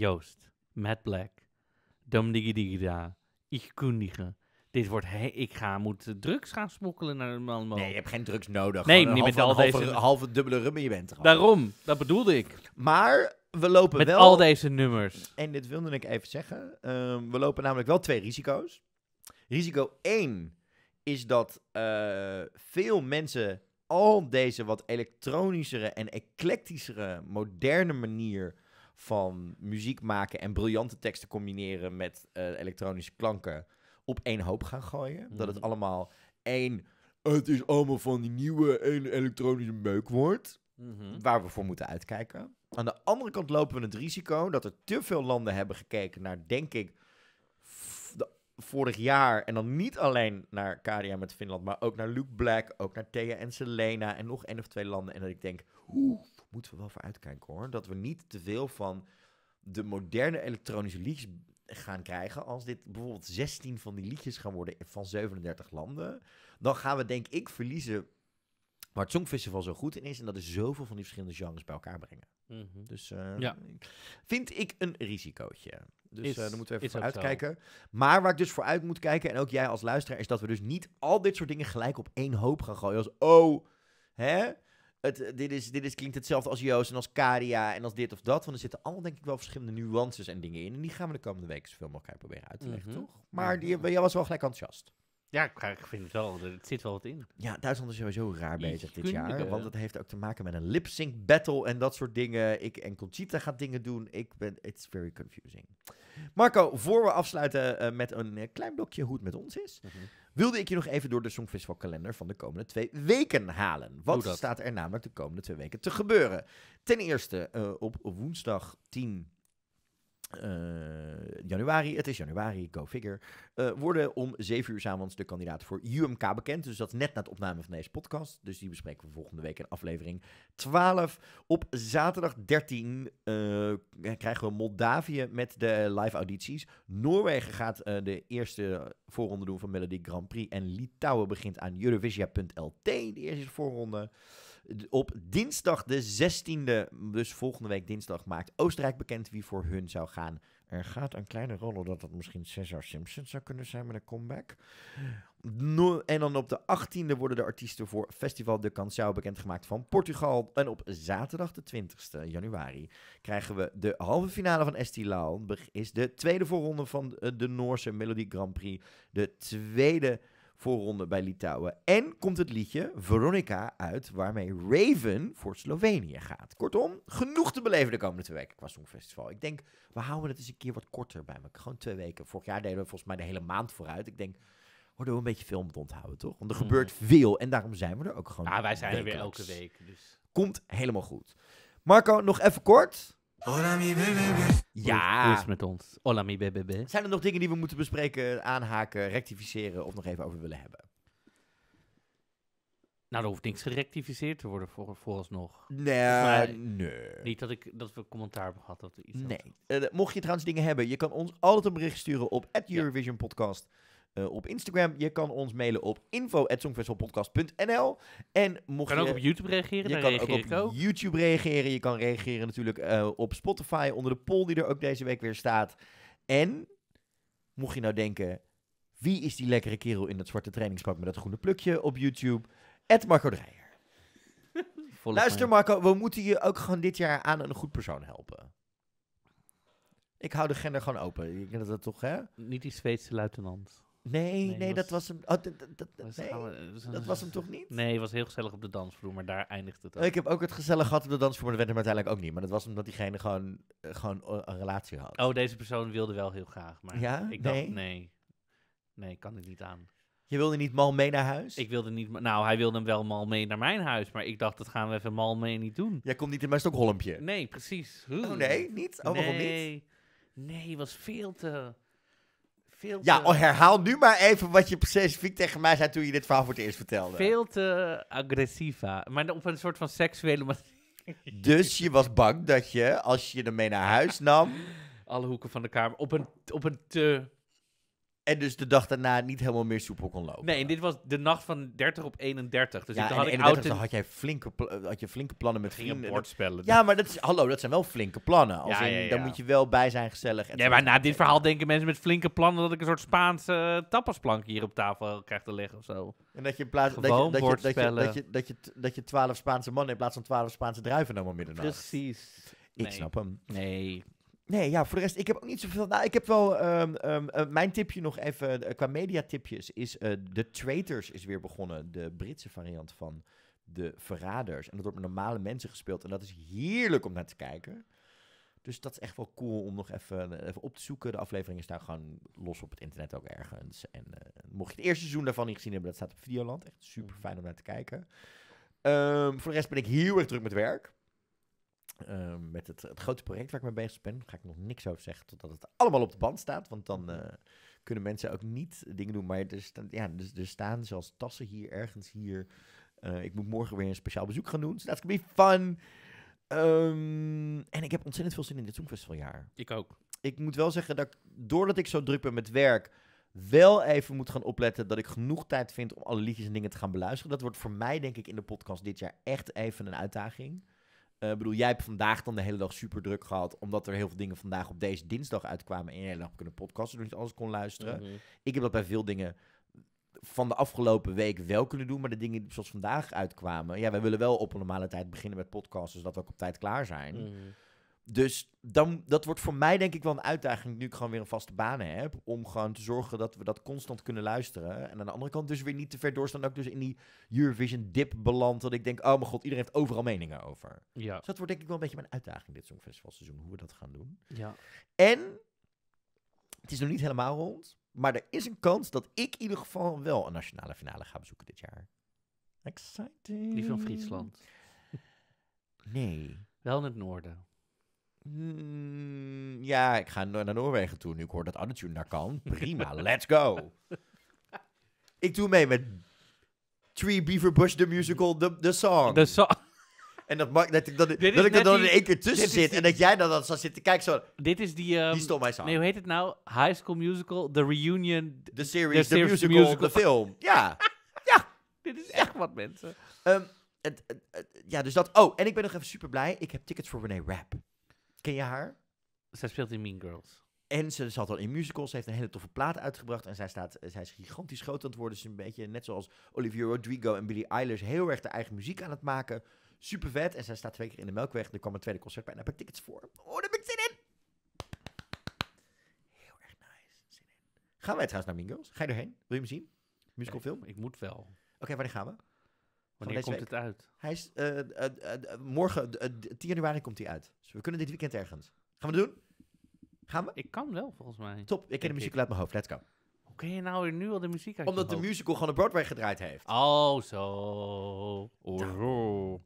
Joost, Matt Black, Dom Digida, Ich kundige. Dit wordt, ik ga moeten drugs gaan smokkelen naar Malmo. Nee, je hebt geen drugs nodig. Nee, een niet met al een halve, deze- halve dubbele rummen je bent er al. Daarom, dat bedoelde ik. Maar we lopen Met wel... al deze nummers. En dit wilde ik even zeggen. Ehm, we lopen namelijk wel twee risico's. Risico 1 is dat eh, veel mensen al deze wat elektronischere en eclectischere, moderne manier van muziek maken en briljante teksten combineren met eh, elektronische klanken op één hoop gaan gooien. Dat het Mhm. allemaal één, het is allemaal van die nieuwe één elektronische meuk wordt Mhm. waar we voor moeten uitkijken. Aan de andere kant lopen we het risico dat er te veel landen hebben gekeken naar, denk ik, de- vorig jaar. En dan niet alleen naar Kadia met Finland, maar ook naar Luke Black, ook naar Thea en Selena en nog één of twee landen. En dat ik denk, moeten we wel voor uitkijken hoor. Dat we niet te veel van de moderne elektronische liedjes gaan krijgen. Als dit bijvoorbeeld 16 van die liedjes gaan worden van 37 landen, dan gaan we denk ik verliezen waar het Songfestival zo goed in is. En dat is zoveel van die verschillende genres bij elkaar brengen. Mhm. Dus eh, Ja. vind ik een risicootje. Dus Is- eh, daar moeten we even voor zo. uitkijken. Maar waar ik dus voor uit moet kijken, en ook jij als luisteraar, is dat we dus niet al dit soort dingen gelijk op één hoop gaan gooien. Als, oh, hè? Het, eh, dit, is, dit is, klinkt hetzelfde als Joost en als Karia en als dit of dat. Want er zitten allemaal denk ik wel verschillende nuances en dingen in. En die gaan we de komende weken zoveel mogelijk proberen uit te leggen, Mhm. toch? Maar die, jij was wel gelijk enthousiast. Ja, ik, vind het wel, er zit wel wat in. Ja, Duitsland is sowieso raar bezig dit jaar. Want het heeft ook te maken met een lip-sync battle en dat soort dingen. Ik en Conchita gaat dingen doen. Ik ben, it's very confusing. Marco, voor we afsluiten eh, met een eh, klein blokje hoe het met ons is, Mhm. Wilde ik je nog even door de Songfestival kalender van de komende twee weken halen. Wat staat er namelijk de komende twee weken te gebeuren? Ten eerste eh, op woensdag 10 eh, januari, het is januari, go figure, eh, worden om 7 uur 's avonds de kandidaten voor UMK bekend. Dus dat is net na het opnemen van deze podcast. Dus die bespreken we volgende week in aflevering 12. Op zaterdag 13 eh, krijgen we Moldavië met de live audities. Noorwegen gaat de eerste voorronde doen van Melody Grand Prix. En Litouwen begint aan Eurovision.lt, de eerste voorronde. Op dinsdag de 16e, dus volgende week dinsdag, maakt Oostenrijk bekend wie voor hun zou gaan. Er gaat een kleine rol dat het misschien Cesar Simpson zou kunnen zijn met een comeback. En dan op de 18e worden de artiesten voor Festival de Canção bekendgemaakt van Portugal. En op zaterdag de 20e januari krijgen we de halve finale van Estilaal. Beg- Is de tweede voorronde van eh, de Noorse Melody Grand Prix. De tweede voorronde bij Litouwen. En komt het liedje Veronica uit, waarmee Raven voor Slovenië gaat. Kortom, genoeg te beleven de komende twee weken qua Songfestival. Ik denk, we houden het eens een keer wat korter bij me. Gewoon twee weken. Vorig jaar deden we volgens mij de hele maand vooruit. Ik denk, worden we een beetje te onthouden, toch? Want er Mhm. gebeurt veel en daarom zijn we er ook gewoon Ja, wij zijn er weer elke week. Dus. Komt helemaal goed. Marco, nog even kort. Ja. Hoe is het met ons? Hola mi bebe. Zijn er nog dingen die we moeten bespreken, aanhaken, rectificeren of nog even over willen hebben? Nou, er hoeft niks gerectificeerd te worden voor, vooralsnog. Nee, mij nee. Niet dat, ik, dat we commentaar hebben gehad dat er iets Nee. Eh, mocht je trouwens dingen hebben, je kan ons altijd een bericht sturen op Ja. Eurovision Podcast eh, op Instagram. Je kan ons mailen op info@songfestivalpodcast.nl En Je mocht kan ook je, op YouTube reageren, je kan reageer ook op ook. YouTube reageren. Je kan reageren natuurlijk eh, op Spotify onder de poll die er ook deze week weer staat. En mocht je nou denken, wie is die lekkere kerel in dat zwarte trainingspak met dat groene plukje op YouTube? Ed Marco Dreyer. (laughs) Luister mij. Marco, we moeten je ook gewoon dit jaar aan een goed persoon helpen. Ik hou de gender gewoon open. Ik denk dat dat toch, hè? Niet die Zweedse luitenant. Nee, nee, Nee, dat was- hem. Oh, dat, dat, Was- nee, dat was hem toch niet? Nee, het was heel gezellig op de dansvloer, maar daar eindigt het ook. Ik heb ook het gezellig gehad op de dansvloer, maar dat werd hem uiteindelijk ook niet. Maar dat was omdat diegene gewoon, eh, gewoon eh, een relatie had. Oh, deze persoon wilde wel heel graag, maar Ja? ik dacht, Nee? nee. Nee, kan ik niet aan. Je wilde niet mal mee naar huis? Ik wilde niet, nou, hij wilde hem wel mal mee naar mijn huis, maar ik dacht, dat gaan we even mal mee niet doen. Jij komt niet in mijn Stockholmpje. Nee, precies. Oh nee, niet? Oh, waarom niet? nee. Nee, was veel te... Veel Ja, oh, herhaal nu maar even wat je specifiek tegen mij zei toen je dit verhaal voor het eerst vertelde. veel te agressiva. Maar op een soort van seksuele manier. (laughs) Dus je was bang dat je, als je hem mee naar huis nam, Alle hoeken van de kamer. Op een, op een te... en dus de dag daarna niet helemaal meer soepel kon lopen. Nee, en dit was de nacht van 30 op 31. Dus ja, ik, en had de ik 31 oud dan en... had jij flinke, pla- had je flinke plannen met vrienden. bordspellen. Ja, maar dat is, hallo, dat zijn wel flinke plannen. Als Ja, in, ja, Dan ja. moet je wel bij zijn, gezellig. Nee, maar na dit verhaal denken mensen met flinke plannen dat ik een soort Spaanse uh, tapasplank hier op tafel krijg te leggen of zo. En dat je in plaats dat je, Gewoon dat je, dat je, dat je, dat je, dat je 12 Spaanse mannen in plaats van 12 Spaanse druiven nam om middernacht. Precies. Ik Nee. snap hem. Nee. Nee, ja, voor de rest, ik heb ook niet zoveel. Nou, ik heb wel. ehm, ehm, eh, mijn tipje nog even eh, qua mediatipjes is. eh The Traitors is weer begonnen. De Britse variant van De Verraders. En dat wordt met normale mensen gespeeld. En dat is heerlijk om naar te kijken. Dus dat is echt wel cool om nog even, even op te zoeken. De afleveringen staan gewoon los op het internet ook ergens. En mocht je het eerste seizoen daarvan niet gezien hebben, dat staat op Videoland. Echt super fijn om naar te kijken. Ehm, voor de rest ben ik heel erg druk met werk. Ehm, met het, het grote project waar ik mee bezig ben. Daar ga ik nog niks over zeggen totdat het allemaal op de band staat. Want dan eh, kunnen mensen ook niet dingen doen. Maar er, staan, ja, dus, er staan zelfs tassen hier, ergens hier. Eh, ik moet morgen weer een speciaal bezoek gaan doen. Dus gonna be fun. Ehm, en ik heb ontzettend veel zin in dit Songfestivaljaar. Ik ook. Ik moet wel zeggen dat ik, doordat ik zo druk ben met werk, wel even moet gaan opletten dat ik genoeg tijd vind om alle liedjes en dingen te gaan beluisteren. Dat wordt voor mij, denk ik, in de podcast dit jaar echt even een uitdaging. Eh, Ik bedoel, jij hebt vandaag dan de hele dag super druk gehad, omdat er heel veel dingen vandaag op deze dinsdag uitkwamen en je hele dag kunnen podcasten, dus niet alles kon luisteren. Mhm. Ik heb dat bij veel dingen van de afgelopen week wel kunnen doen, maar de dingen die zoals vandaag uitkwamen, ja, wij willen wel op een normale tijd beginnen met podcasten, zodat we ook op tijd klaar zijn. Mhm. Dus dan, dat wordt voor mij denk ik wel een uitdaging, nu ik gewoon weer een vaste baan heb, om gewoon te zorgen dat we dat constant kunnen luisteren. En aan de andere kant dus weer niet te ver doorstaan, dat ik dus in die Eurovision dip beland, dat ik denk, oh mijn god, iedereen heeft overal meningen over. Ja. Dus dat wordt denk ik wel een beetje mijn uitdaging dit Songfestivalseizoen, hoe we dat gaan doen. ja. En het is nog niet helemaal rond, maar er is een kans dat ik in ieder geval wel een nationale finale ga bezoeken dit jaar. Exciting. Die van Friesland. Nee. Wel in het noorden. Mm, ja, ik ga naar Noorwegen toe. Nu ik hoor dat Autotune daar kan. Prima, (laughs) let's go. Ik doe mee met Tree Beaver Bush, the musical, the, the song. De so- en dat, mag, dat ik, is dat ik er dan die- in één keer tussen zit. die- En dat jij dan, dan zit te kijken zo. dit is die... ehm, Die stond mij zo. nee, hoe heet het nou? High School Musical, The Reunion. Series, The de series, the musical, de film. (laughs) Ja. Dit is echt wat, mensen. Ehm, het, het- het- ja, dus dat. Oh, en ik ben nog even super blij. Ik heb tickets voor Renee Rapp. Ken je haar? Zij speelt in Mean Girls. En ze zat al in musicals. Ze heeft een hele toffe plaat uitgebracht. En zij, staat, zij is gigantisch groot aan het worden. Ze is een beetje net zoals Olivia Rodrigo en Billie Eilish. Heel erg de eigen muziek aan het maken. Super vet. En zij staat twee keer in de Melkweg. Er kwam een tweede concert bij. En daar heb ik tickets voor. Oh, daar heb ik zin in. Heel erg nice. Zin in. Gaan wij trouwens naar Mean Girls? Ga je erheen? Wil je hem zien? Musicalfilm? Oké, Ik moet wel. wanneer gaan we? Wanneer komt week? het uit? Hij is, eh, eh, eh, morgen, eh, 10 januari komt hij uit. Dus we kunnen dit weekend ergens. Gaan we het doen? Gaan we? Ik kan wel, volgens mij. Top, ik ken de muziek ik. uit mijn hoofd. Let's go. Hoe ken je nou weer nu al de muziek uit Omdat de hoofd? musical gewoon op Broadway gedraaid heeft. Oh, zo. Oh, zo.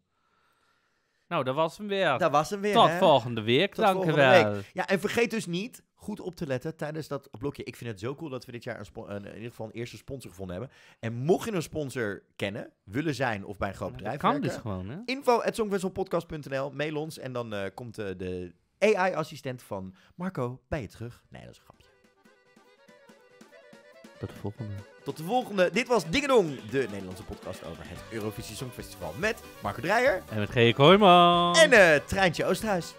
Nou, dat was hem weer. Daar was hem weer, Tot hè? volgende week, Tot dank u volgende wel. Ja, en vergeet dus niet, goed op te letten tijdens dat blokje. Ik vind het zo cool dat we dit jaar een een- in ieder geval een eerste sponsor gevonden hebben. En mocht je een sponsor kennen, willen zijn of bij een groot bedrijf kan werken, dus gewoon, hè? info at mail ons en dan eh, komt eh, de AI-assistent van Marco bij je terug. Nee, dat is een grapje. Tot de volgende. Tot de volgende. Dit was Dingedong, de Nederlandse podcast over het Eurovisie Songfestival met Marco Dreyer En met G. Kooijman. en eh Treintje Oosterhuis.